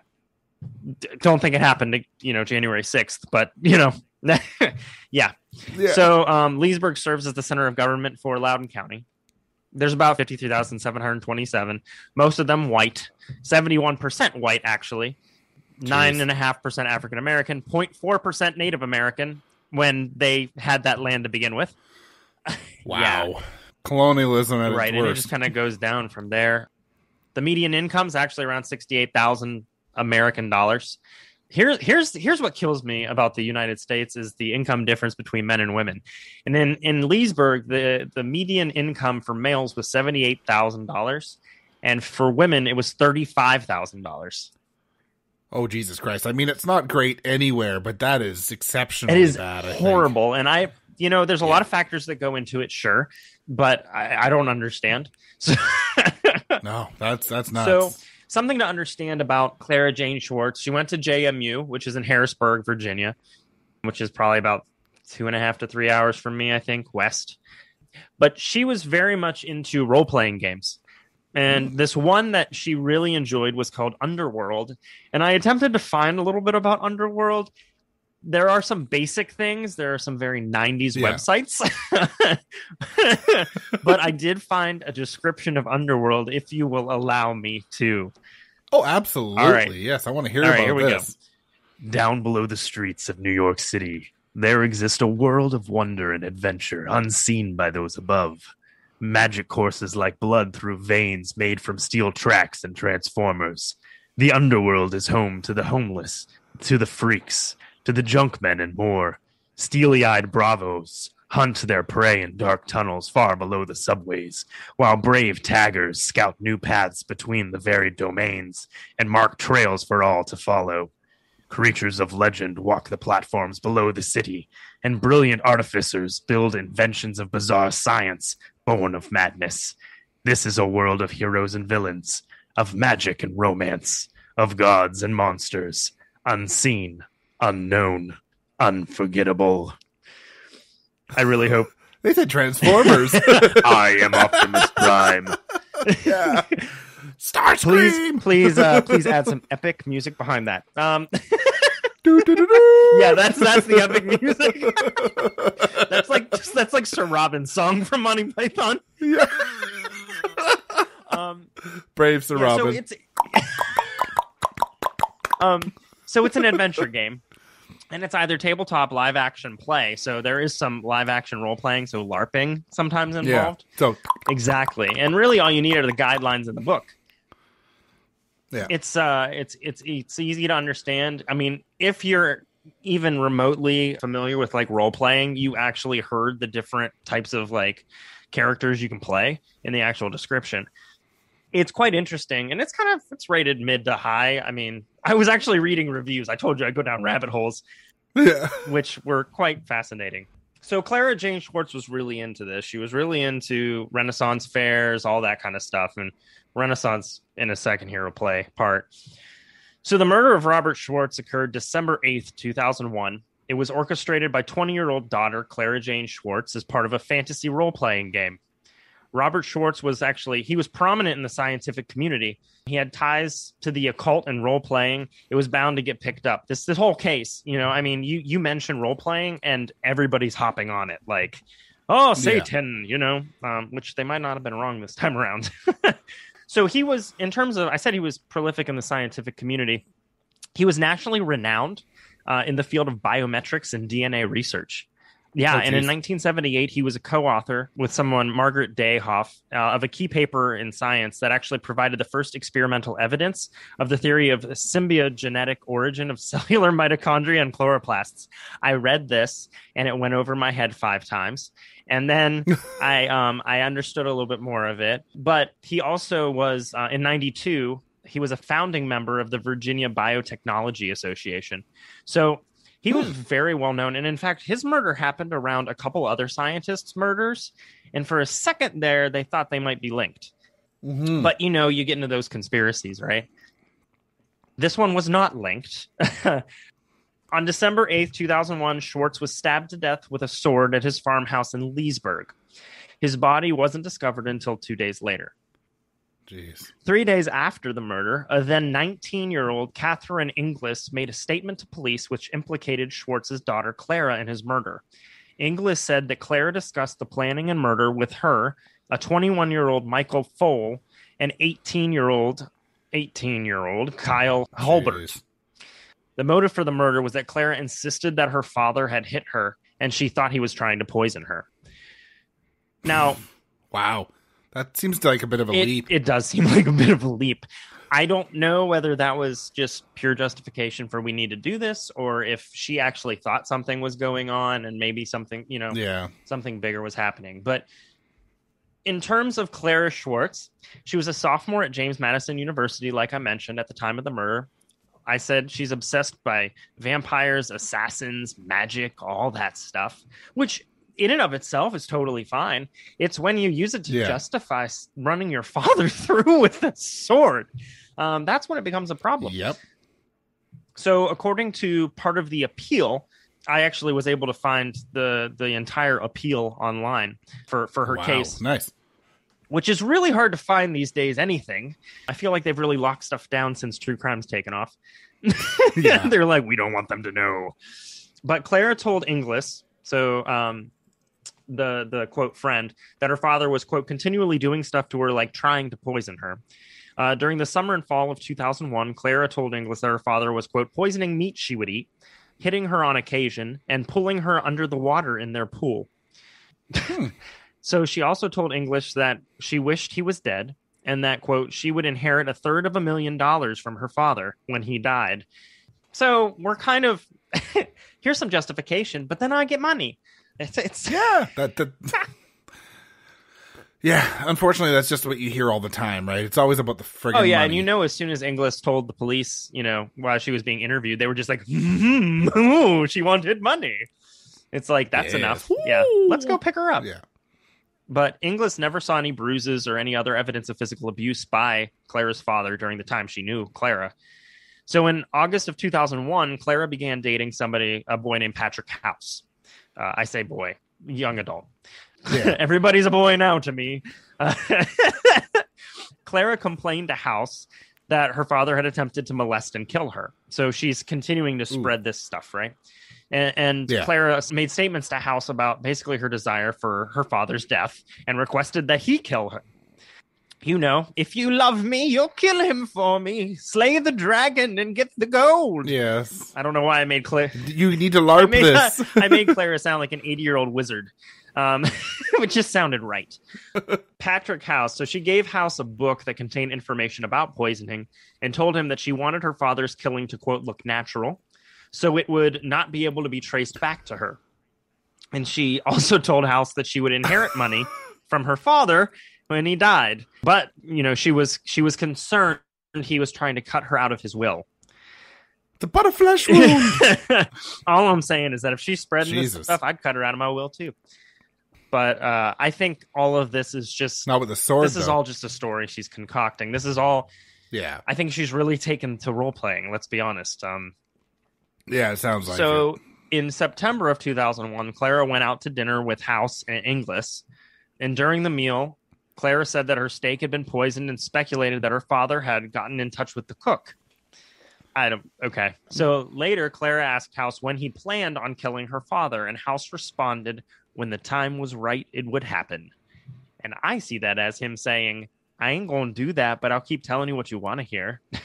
d- don't think it happened, you know, January sixth, but you know, yeah. Yeah. So um, Leesburg serves as the center of government for Loudoun County. There's about 53,727, most of them white, 71% white, actually. Nine and a half percent African American, 0.4 percent Native American when they had that land to begin with. wow. Yeah. Colonialism at right, its and it just kind of goes down from there. The median income is actually around sixty-eight thousand American dollars. Here's here's here's what kills me about the United States is the income difference between men and women. And then in Leesburg, the the median income for males was seventy-eight thousand dollars, and for women it was thirty-five thousand dollars. Oh Jesus Christ! I mean, it's not great anywhere, but that is exceptionally It is bad. I think. horrible, and I you know there's a lot of factors that go into it, sure, but I, I don't understand. So. No, that's that's nuts. So, something to understand about Clara Jane Schwartz. She went to JMU, which is in Harrisburg, Virginia, which is probably about two and a half to three hours from me, I think, west. But she was very much into role playing games. And hmm. this one that she really enjoyed was called Underworld. And I attempted to find a little bit about Underworld. There are some basic things. There are some very 90s Yeah. websites. but I did find a description of Underworld, if you will allow me to. oh, absolutely. Right. Yes, I want to hear All right, about here we this. Down below the streets of New York City, there exists a world of wonder and adventure unseen by those above. Magic courses like blood through veins made from steel tracks and transformers. The underworld is home to the homeless, to the freaks, to the junkmen, and more. Steely eyed bravos hunt their prey in dark tunnels far below the subways, while brave taggers scout new paths between the varied domains and mark trails for all to follow. Creatures of legend walk the platforms below the city, and brilliant artificers build inventions of bizarre science born of madness. This is a world of heroes and villains, of magic and romance, of gods and monsters, unseen, unknown, unforgettable. I really hope They said Transformers. I am Optimus Prime. yeah. Starscream. Please, please, uh, please add some epic music behind that. Um, Do, do, do, do. yeah, that's that's the epic music. that's like that's like Sir Robin's song from Monty Python. Yeah. Um, Brave Sir yeah, so Robin. it's um, so it's an adventure game, and it's either tabletop, live action, play. So there is some live action role playing, so LARPing sometimes yeah. involved. So Exactly, and really all you need are the guidelines in the book. Yeah. it's uh, it's it's it's easy to understand. I mean, if you're even remotely familiar with like role playing, you actually heard the different types of like characters you can play in the actual description. It's quite interesting, and it's kind of it's rated mid to high. I mean, I was actually reading reviews. I told you I go down rabbit holes yeah. which were quite fascinating. So Clara Jane Schwartz was really into this. She was really into Renaissance fairs, all that kind of stuff, and Renaissance in a second hero play part. So the murder of Robert Schwartz occurred December 8th, 2001. It was orchestrated by 20-year-old daughter Clara Jane Schwartz as part of a fantasy role-playing game. Robert Schwartz was actually he was prominent in the scientific community. He had ties to the occult and role playing. It was bound to get picked up. This this whole case, you know, I mean, you you mention role playing and everybody's hopping on it like, "Oh, Satan," you know, um, which they might not have been wrong this time around. so he was in terms of I said he was prolific in the scientific community. He was nationally renowned uh, in the field of biometrics and DNA research. Yeah, Oh, and in 1978, he was a co-author with someone, Margaret Dayhoff, uh, of a key paper in science that actually provided the first experimental evidence of the theory of the symbiogenetic origin of cellular mitochondria and chloroplasts. I read this and it went over my head five times, and then I um, I understood a little bit more of it. But he also was uh, in '92. He was a founding member of the Virginia Biotechnology Association. So he was very well known. And in fact, his murder happened around a couple other scientists' murders. And for a second there, they thought they might be linked. Mhm. But you know, you get into those conspiracies, right? This one was not linked. On December 8th, 2001, Schwartz was stabbed to death with a sword at his farmhouse in Leesburg. His body wasn't discovered until two days later. Jeez. Three days after the murder, a then 19 year old Catherine Inglis made a statement to police which implicated Schwartz's daughter Clara in his murder. Inglis said that Clara discussed the planning and murder with her, a 21 year old Michael Pfohl, and 18 year old 18 year old Kyle Hulbert. Jeez. The motive for the murder was that Clara insisted that her father had hit her and she thought he was trying to poison her. Now, Wow. That seems like a bit of a it, leap. it does seem like a bit of a leap. I don't know whether that was just pure justification for we need to do this or if she actually thought something was going on and maybe something, you know, yeah. something bigger was happening. But in terms of Clara Schwartz, she was a sophomore at James Madison University, like I mentioned at the time of the murder. I said she's obsessed by vampires, assassins, magic, all that stuff, which in and of itself is totally fine. It's when you use it to Yeah. justify running your father through with a sword. Um, that's when it becomes a problem. Yep. So, according to part of the appeal, I actually was able to find the the entire appeal online for for her Wow. case, Nice. which is really hard to find these days. Anything, I feel like they've really locked stuff down since true crime's taken off. Yeah. They're like, we don't want them to know. But Clara told Inglis, so um, the the quote friend, that her father was quote continually doing stuff to her, like trying to poison her. Uh, during the summer and fall of 2001, Clara told Inglis that her father was quote poisoning meat she would eat, hitting her on occasion, and pulling her under the water in their pool. Hmm. so she also told Inglis that she wished he was dead and that quote she would inherit a third of a million dollars from her father when he died. So we're kind of here's some justification, but then I get money. It's it's Yeah. That, that Yeah, unfortunately, that's just what you hear all the time, right? It's always about the friggin' Oh yeah, money. and you know, as soon as Inglis told the police, you know, while she was being interviewed, they were just like, "Hmm, ooh, "She wanted money." It's like that's Yes. enough. Yeah, let's go pick her up. Yeah. But Inglis never saw any bruises or any other evidence of physical abuse by Clara's father during the time she knew Clara. So in August of 2001, Clara began dating somebody, a boy named Patrick House. Uh, I say boy, young adult. Yeah. Everybody's a boy now to me. Uh, Clara complained to House that her father had attempted to molest and kill her. So she's continuing to spread this stuff, right? And, and Yeah. Clara made statements to House about basically her desire for her father's death and requested that he kill her. You know, if you love me, you'll kill him for me. Slay the dragon and get the gold. Yes. I don't know why I made Clara. You need to I LARP made, this. I made Clara sound like an 80 year old wizard, um, which just sounded right. Patrick House. So she gave House a book that contained information about poisoning and told him that she wanted her father's killing to, quote, look natural. So it would not be able to be traced back to her. And she also told House that she would inherit money from her father when he died. But, you know, she was she was concerned he was trying to cut her out of his will. the butterflesh wound. All I'm saying is that if she's spreading this stuff, I'd cut her out of my will too. But uh, I think all of this is just Not with the sword. this is all just a story she's concocting. This is all. Yeah. I think she's really taken to role playing. Let's be honest. Um, Yeah, it sounds like so it. in September of 2001, Clara went out to dinner with House and Inglis, and during the meal, Clara said that her steak had been poisoned and speculated that her father had gotten in touch with the cook. I don't. Okay. So later, Clara asked House when he planned on killing her father, and House responded, "When the time was right, it would happen." And I see that as him saying, "I ain't gonna do that, but I'll keep telling you what you want to hear."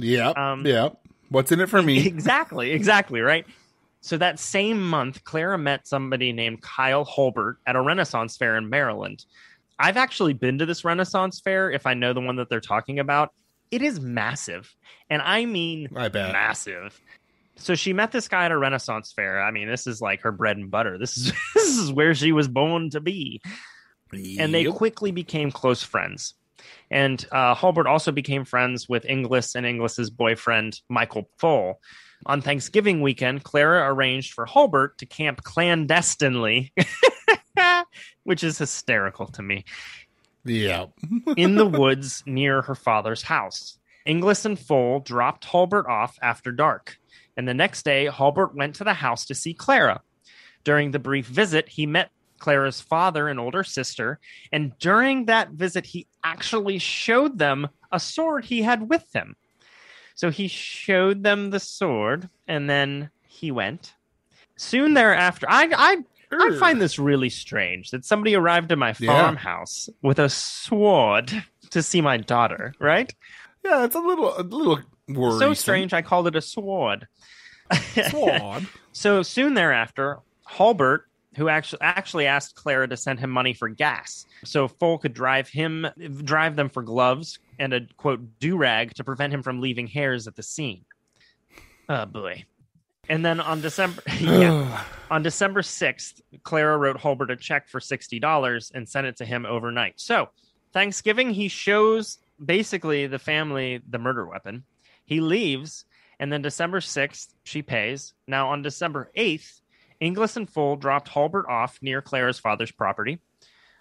Yep. um, yep. What's in it for me? exactly, exactly, right? So that same month, Clara met somebody named Kyle Hulbert at a Renaissance fair in Maryland. I've actually been to this Renaissance fair, if I know the one that they're talking about. It is massive. And I mean I bet. massive. So she met this guy at a Renaissance fair. I mean, this is like her bread and butter. This is this is where she was born to be and they quickly became close friends. And uh, Hulbert also became friends with Inglis and Inglis's boyfriend Michael Full. On Thanksgiving weekend, Clara arranged for Hulbert to camp clandestinely, which is hysterical to me, Yeah. in the woods near her father's house. Inglis and Full dropped Hulbert off after dark, and the next day, Hulbert went to the house to see Clara. During the brief visit, he met Clara's father and older sister, and during that visit, he actually showed them a sword he had with him. So he showed them the sword, and then he went. Soon thereafter, I I I find this really strange that somebody arrived at my Yeah. farmhouse with a sword to see my daughter, right? Yeah, it's a little a little worrisome. So strange, I called it a sword. Sword. so soon thereafter, Hulbert, who actually actually asked Clara to send him money for gas, so Full could drive him drive them for gloves and a quote do rag to prevent him from leaving hairs at the scene. Oh boy. And then on December yeah, on December 6th, Clara wrote Hulbert a check for $60 and sent it to him overnight. So, Thanksgiving, he shows basically the family the murder weapon. He leaves, and then December 6th, she pays. Now, on December 8th, Inglis and Full dropped Hulbert off near Clara's father's property.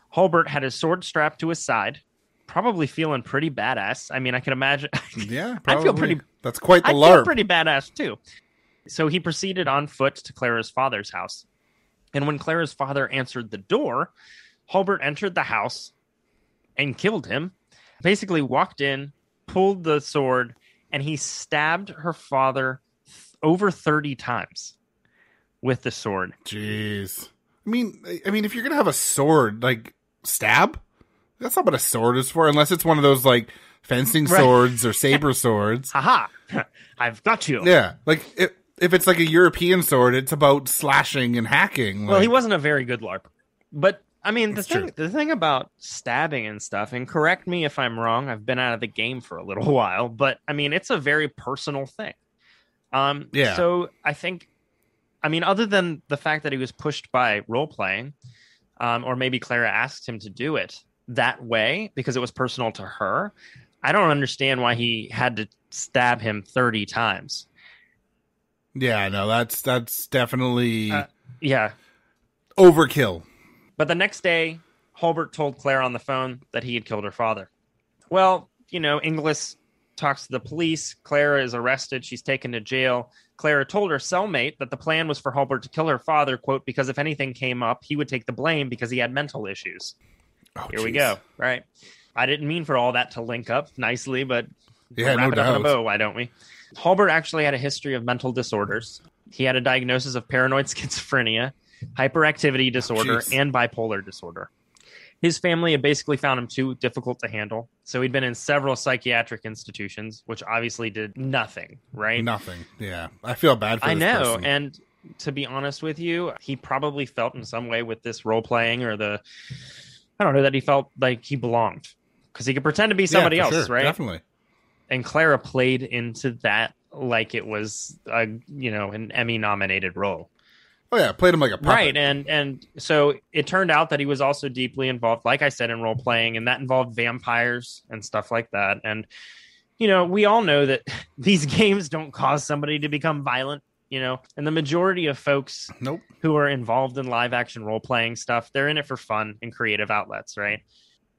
Hulbert had his sword strapped to his side, probably feeling pretty badass. I mean, I can imagine. yeah, I feel pretty- That's quite the I feel LARP. pretty badass too. So he proceeded on foot to Clara's father's house. And when Clara's father answered the door, Hulbert entered the house and killed him. Basically, walked in, pulled the sword, and he stabbed her father th- over 30 times with the sword. Jeez. I mean, I- mean, if you're gonna have a sword, like stab, that's not what a sword is for, unless it's one of those like fencing Right. swords or saber swords. Haha, I've got you. Yeah, like if if it's like a European sword, it's about slashing and hacking. Well, he wasn't a very good LARP, But I mean, the That's thing, true. the thing about stabbing and stuff, and correct me if I'm wrong. I've been out of the game for a little while, but I mean, it's a very personal thing. Um, Yeah. So I think, I mean, other than the fact that he was pushed by role playing, um, or maybe Clara asked him to do it that way because it was personal to her. I don't understand why he had to stab him 30 times. Yeah, no, that's that's definitely Uh, Yeah. overkill. But the next day, Hulbert told Claire on the phone that he had killed her father. Well, you know, Inglis talks to the police. Clara is arrested. She's taken to jail. Clara told her cellmate that the plan was for Hulbert to kill her father, quote, because if anything came up, he would take the blame because he had mental issues. Oh, Here we go. Right. I didn't mean for all that to link up nicely, but Yeah, wrap no it up in a doubt. bow, why don't we? Hulbert actually had a history of mental disorders. He had a diagnosis of paranoid schizophrenia, hyperactivity disorder, jeez. and bipolar disorder. His family had basically found him too difficult to handle. So he'd been in several psychiatric institutions, which obviously did nothing, right? Nothing. Yeah, I feel bad for I know. person. And to be honest with you, he probably felt in some way with this role playing or the, I don't know, that he felt like he belonged because he could pretend to be somebody for else, sure, right? Definitely. And Clara played into that like it was a you know an Emmy nominated role. Oh yeah, played him like a puppet. Right, and and so it turned out that he was also deeply involved, like I said, in role playing, and that involved vampires and stuff like that. And you know, we all know that these games don't cause somebody to become violent. You know, and the majority of folks Nope. who are involved in live action role playing stuff, they're in it for fun and creative outlets, right?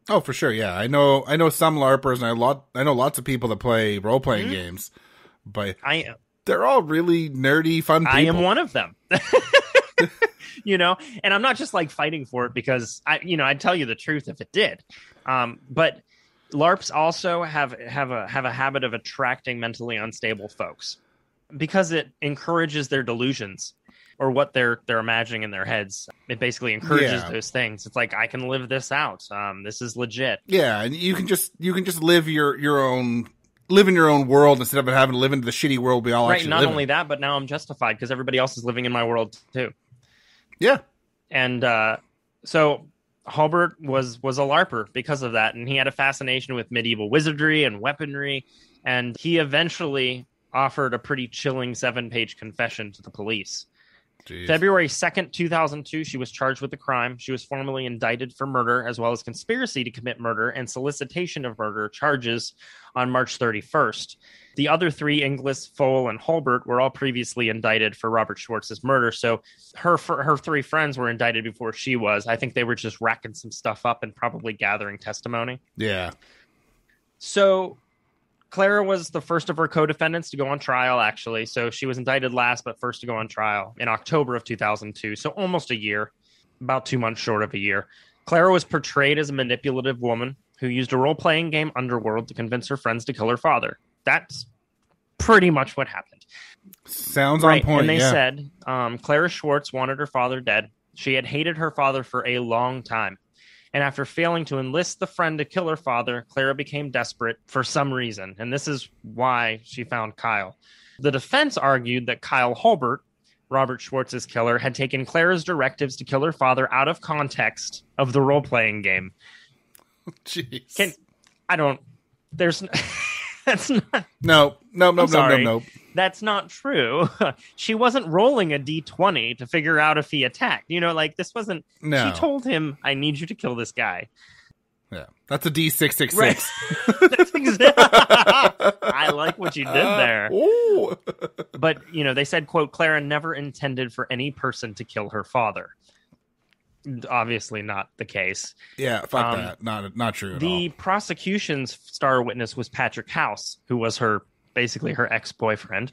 Oh, for sure. Yeah, I know. I know some larpers, and I lot. I know lots of people that play role playing Mhm. games, but I they're all really nerdy, fun people. I am one of them. you know, and I'm not just like fighting for it because I, you know, I'd tell you the truth if it did. Um, but LARPs also have have a have a habit of attracting mentally unstable folks because it encourages their delusions or what they're they're imagining in their heads. It basically encourages Yeah. those things. It's like I can live this out. Um, this is legit. Yeah, and you can just you can just live your your own live in your own world instead of having to live into the shitty world we all right. Not live only in. that, but now I'm justified because everybody else is living in my world too. Yeah. and uh, so Hulbert was was a larper because of that, and he had a fascination with medieval wizardry and weaponry, and he eventually offered a pretty chilling seven page confession to the police. Jeez. February 2nd, 2002, she was charged with the crime. She was formally indicted for murder as well as conspiracy to commit murder and solicitation of murder charges on March 31st. The other three, Inglis, Pfohl, and Hulbert, were all previously indicted for Robert Schwartz's murder. So her her three friends were indicted before she was. I think they were just racking some stuff up and probably gathering testimony. Yeah. So Clara was the first of her co-defendants to go on trial, actually. So she was indicted last, but first to go on trial in October of 2002. So almost a year, about two months short of a year. Clara was portrayed as a manipulative woman who used a role-playing game Underworld to convince her friends to kill her father. That's pretty much what happened. Sounds right. on point. and they yeah. said um, Clara Schwartz wanted her father dead. She had hated her father for a long time. And after failing to enlist the friend to kill her father, Clara became desperate for some reason. And this is why she found Kyle. The defense argued that Kyle Hulbert, Robert Schwartz's killer, had taken Clara's directives to kill her father out of context of the role playing game. Jeez. Can I don't there's that's not no, no, no, I'm no, no, sorry. no. that's not true. she wasn't rolling a d20 to figure out if he attacked. You know, like this wasn't. No. She told him, "I need you to kill this guy." yeah. That's a D six six exa- I like what you did uh, there. Ooh. But you know, they said, "quote Clara never intended for any person to kill her father." Obviously, not the case. Yeah, fuck Um, that. Not not true The all. prosecution's star witness was Patrick House, who was her basically her ex boyfriend.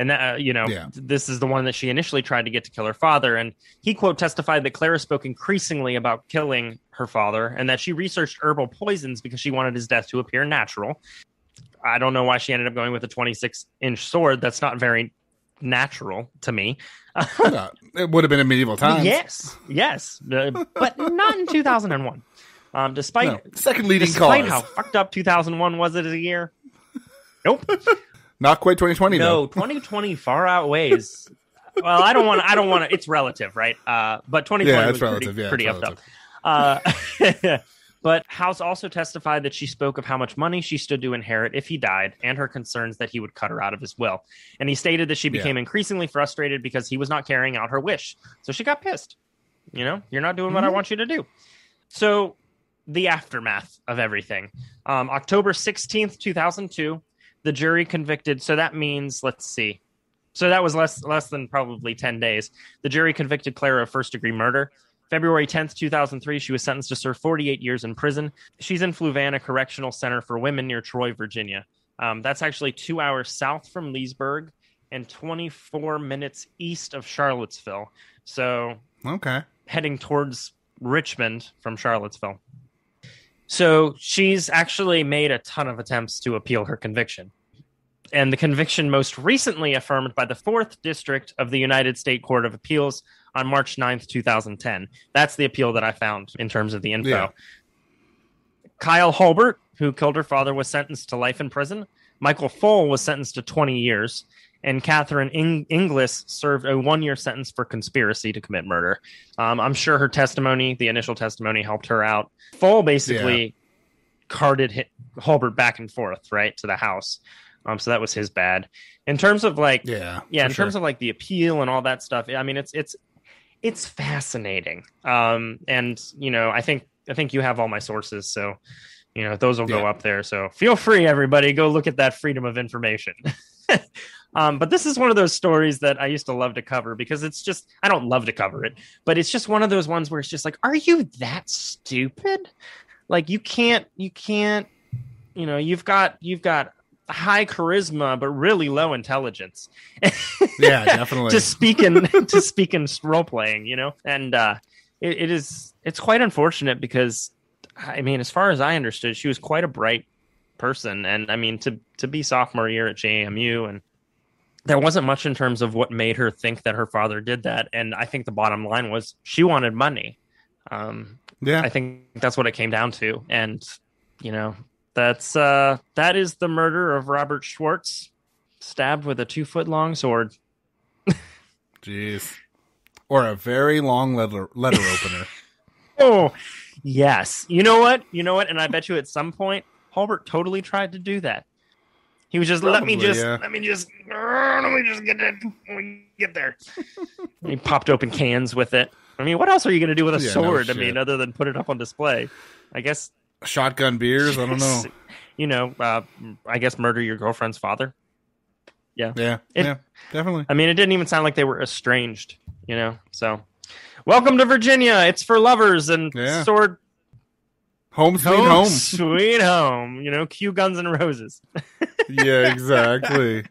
And that, uh, you know, Yeah. this is the one that she initially tried to get to kill her father. And he, quote, testified that Clara spoke increasingly about killing her father and that she researched herbal poisons because she wanted his death to appear natural. I don't know why she ended up going with a 26 inch sword. That's not very natural to me. It would have been in medieval times. Yes, yes, uh, but not in 2001. Um, despite No. Second leading Despite cause. how fucked up 2001 was it as a year? Nope. Not quite 2020 no, though. 2020 far outweighs. Well, I don't want. I don't want to. It's relative, right? Uh, but 2020 Yeah, was it's relative. pretty, yeah, pretty up. Uh, but House also testified that she spoke of how much money she stood to inherit if he died, and her concerns that he would cut her out of his will. And he stated that she became increasingly frustrated because he was not carrying out her wish. So she got pissed. You know, you're not doing what I Mhm. want you to do. So, the aftermath of everything. Um, October 16th, 2002, the jury convicted. So that means, let's see. So that was less less than probably 10 days. The jury convicted Clara of first degree murder. February 10th, 2003, she was sentenced to serve 48 years in prison. She's in Fluvanna Correctional Center for Women near Troy, Virginia. Um, that's actually two hours south from Leesburg and 24 minutes east of Charlottesville. So Okay. heading towards Richmond from Charlottesville. So she's actually made a ton of attempts to appeal her conviction. And the conviction most recently affirmed by the 4th District of the United States Court of Appeals on March 9th, 2010. That's the appeal that I found in terms of the info. Yeah. Kyle Hulbert, who killed her father, was sentenced to life in prison. Michael Pfohl was sentenced to 20 years. And Catherine Ing- Inglis served a one year sentence for conspiracy to commit murder. Um, I'm sure her testimony, the initial testimony, helped her out. Pfohl basically carted hit Hulbert back and forth, right, to the house. Um, so that was his bad. In terms of like, Yeah. yeah, in terms of like the appeal and all that stuff, I mean, it's it's it's fascinating. Um, and you know, I think I think you have all my sources, so you know those will go Yeah. up there. So feel free, everybody, go look at that freedom of information. um, but this is one of those stories that I used to love to cover because it's just I don't love to cover it, but it's just one of those ones where it's just like, are you that stupid? Like you can't you can't you know you've got you've got high charisma but really low intelligence yeah, definitely. to speak in to speak role playing you know and uh it, it is it's quite unfortunate because i mean as far as i understood she was quite a bright person and i mean to to be sophomore year at jmu and there wasn't much in terms of what made her think that her father did that and i think the bottom line was she wanted money um yeah. I think that's what it came down to. And, you know, that's uh that is the murder of Robert Schwartz, stabbed with a two foot long sword. Jeez. Or a very long letter letter opener. Oh yes. You know what? You know what? And I bet you at some point Hulbert totally tried to do that. He was just let me just yeah. let me just let me just get it let me get there. He popped open cans with it. I mean, what else are you gonna do with a Yeah, no sword? I mean, other than put it up on display. I guess Shotgun beers. I don't know. you know, uh, I guess murder your girlfriend's father. Yeah. It- yeah. Definitely. I mean, it didn't even sound like they were estranged, you know. So, welcome to Virginia. It's for lovers and Yeah. sword Home sweet home, home. sweet home. You know, cue Guns and Roses. yeah, exactly.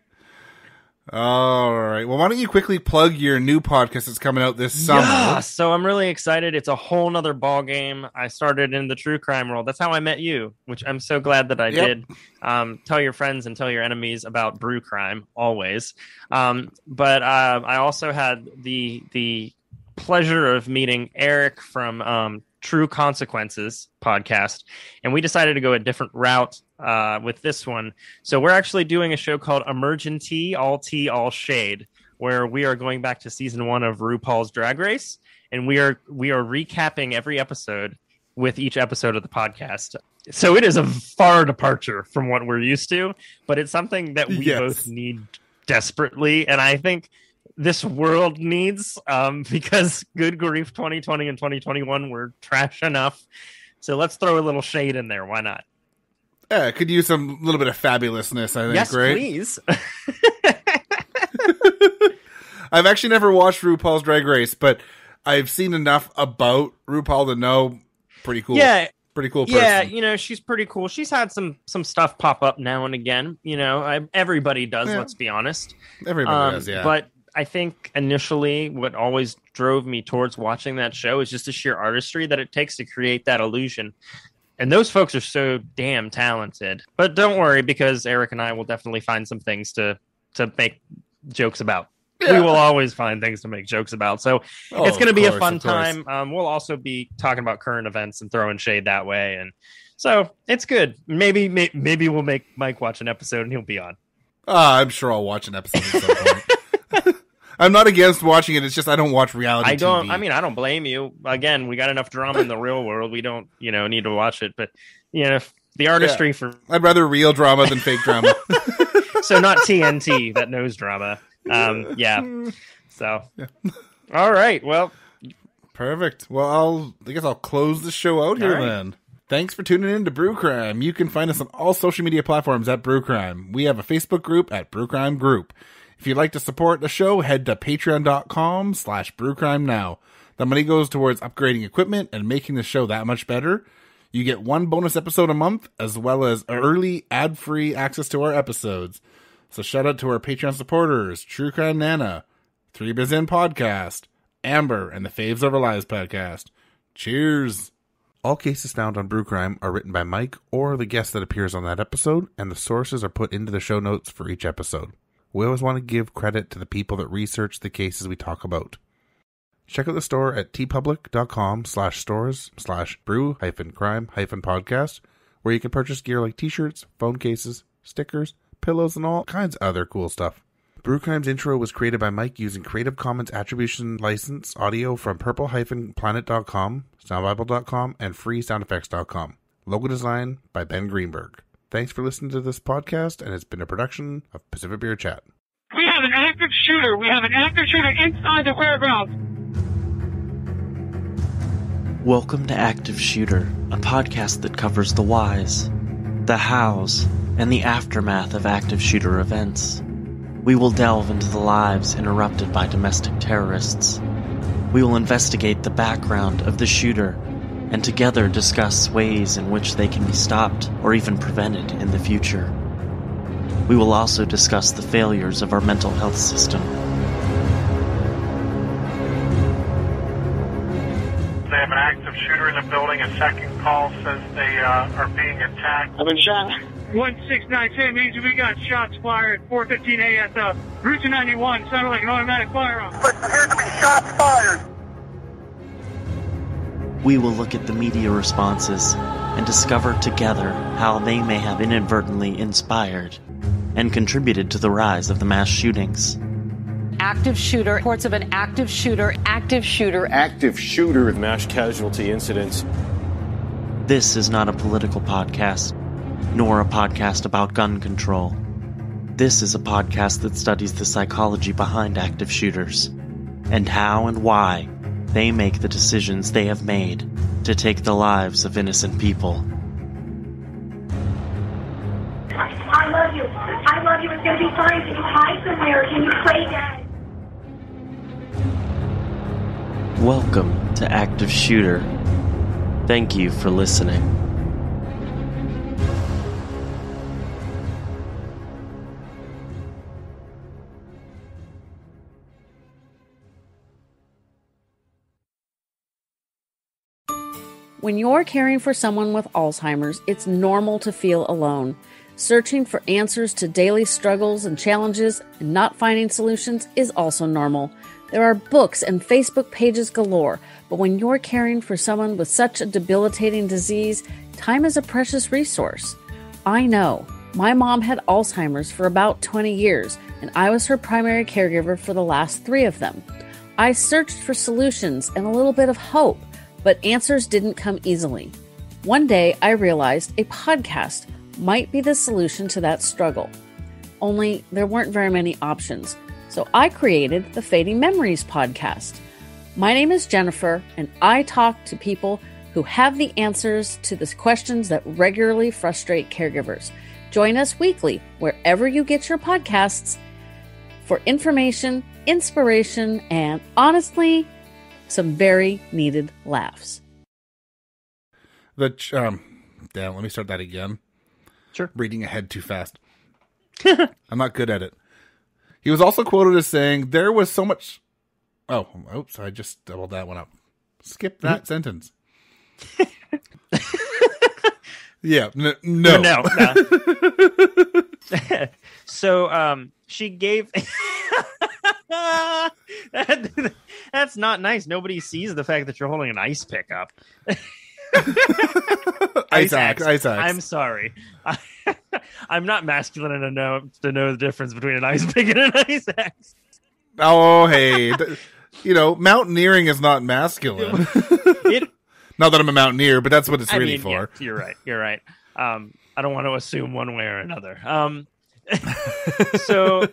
All right. Well, why don't you quickly plug your new podcast that's coming out this summer? Yeah, so I'm really excited. It's a whole nother ball game. I started in the true crime world. That's how I met you, which I'm so glad that I Yep. did. Um, tell your friends and tell your enemies about brew crime always. Um, but uh, I also had the the pleasure of meeting Eric from um, True Consequences podcast, and we decided to go a different route uh, with this one. So we're actually doing a show called Emergen-Tea, All Tea, All Shade, where we are going back to season one of RuPaul's Drag Race, and we are we are recapping every episode with each episode of the podcast. So it is a far departure from what we're used to, but it's something that we Yes. both need desperately, and I think this world needs um, because good grief 2020 and 2021 were trash enough so let's throw a little shade in there why not Yeah, could use some little bit of fabulousness, I think, yes right? please I've actually never watched RuPaul's Drag Race, but I've seen enough about RuPaul to know pretty cool. yeah Pretty cool person. yeah you know she's pretty cool she's had some some stuff pop up now and again you know I, everybody does Yeah. let's be honest Everybody Um, does, yeah. But I think initially what always drove me towards watching that show is just the sheer artistry that it takes to create that illusion. And those folks are so damn talented. But don't worry because Eric and I will definitely find some things to to make jokes about. Yeah. We will always find things to make jokes about. So Oh, it's going to be a fun time. Um, we'll also be talking about current events and throwing shade that way. And so it's good. Maybe may, maybe we'll make Mike watch an episode and he'll be on. Ah, I'm sure I'll watch an episode at some point. I'm not against watching it. It's just I don't watch reality. I don't. TV. I mean, I don't blame you. Again, we got enough drama in the real world. We don't, you know, need to watch it. But you know, the artistry for I'd rather real drama than fake drama. so not TNT that knows drama. Um, yeah. So, Yeah. all right. Well, Perfect. Well, I'll I guess I'll close the show out here right. then. Thanks for tuning in to Brew Crime. You can find us on all social media platforms at Brew Crime. We have a Facebook group at Brew Crime Group. If you'd like to support the show, head to patreon.com slash brewcrime now. The money goes towards upgrading equipment and making the show that much better. You get one bonus episode a month, as well as early ad-free access to our episodes. So shout out to our Patreon supporters, True Crime Nana, Three Biz In Podcast, Amber, and the Faves of Our Lives podcast. Cheers. All cases found on Brew Crime are written by Mike or the guest that appears on that episode, and the sources are put into the show notes for each episode. We always want to give credit to the people that research the cases we talk about. Check out the store at teepublic.com slash stores slash brew hyphen crime hyphen podcast, where you can purchase gear like t-shirts, phone cases, stickers, pillows, and all kinds of other cool stuff. Brewcrime's intro was created by Mike using Creative Commons Attribution License audio from purple-planet.com, soundbible.com, and freesoundeffects.com. Logo design by Ben Greenberg. Thanks for listening to this podcast, and it's been a production of Pacific Beer Chat. We have an active shooter. We have an active shooter inside the warehouse. Welcome to Active Shooter, a podcast that covers the whys, the hows, and the aftermath of active shooter events. We will delve into the lives interrupted by domestic terrorists. We will investigate the background of the shooter and together discuss ways in which they can be stopped or even prevented in the future. We will also discuss the failures of our mental health system. They have an active shooter in the building. A second call says they uh, are being attacked. I've been shot. 1692 means we got shots fired. 415 ASF. Route 291 sounded like an automatic firearm. But appears to be shots fired. We will look at the media responses and discover together how they may have inadvertently inspired and contributed to the rise of the mass shootings. active shooter, reports of an active shooter, active shooter, active shooter mass casualty incidents. This is not a political podcast, nor a podcast about gun control. This is a podcast that studies the psychology behind active shooters and how and why they make the decisions they have made to take the lives of innocent people. I love you. I love you. It's gonna be fine. Can you hide somewhere? Can you play dead? Welcome to Active Shooter. Thank you for listening. When you're caring for someone with Alzheimer's, it's normal to feel alone. Searching for answers to daily struggles and challenges and not finding solutions is also normal. There are books and Facebook pages galore, but when you're caring for someone with such a debilitating disease, time is a precious resource. I know. My mom had Alzheimer's for about 20 years, and I was her primary caregiver for the last three of them. I searched for solutions and a little bit of hope, but answers didn't come easily. One day, I realized a podcast might be the solution to that struggle. Only there weren't very many options, so I created the Fading Memories podcast. My name is Jennifer, and I talk to people who have the answers to the questions that regularly frustrate caregivers. Join us weekly wherever you get your podcasts for information, inspiration, and honestly, some very needed laughs. The ch- um, damn. Let me start that again. Sure. Reading ahead too fast. I'm not good at it. He was also quoted as saying, "There was so much." Oh, oops! I just doubled that one up. Skip that sentence. yeah. N- no. No. no. so um, she gave. That- that's not nice. Nobody sees the fact that you're holding an ice pickup. Ice axe. Ice axe. I'm sorry. I, I'm not masculine enough to know, the difference between an ice pick and an ice axe. Oh, hey. you know, mountaineering is not masculine. It, not that I'm a mountaineer, but that's what it's I really mean, for. yeah, you're right. You're right. Um, I don't want to assume one way or another. Um, so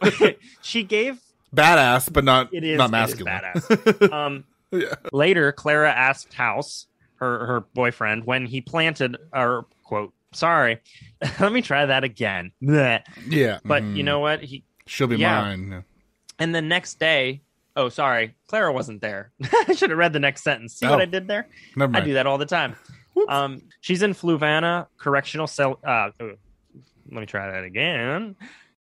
she gave Badass, but not it is not is masculine. badass. um, Yeah. Later, Clara asked House, her her boyfriend, when he planted or quote, sorry, let me try that again. Yeah. But mhm. you know what? He she'll be yeah. mine. and the next day, oh sorry, Clara wasn't there. I should have read the next sentence. See Oh. what I did there? Never I do that all the time. Um, she's in Fluvanna Correctional Cell. Uh, oh, let me try that again.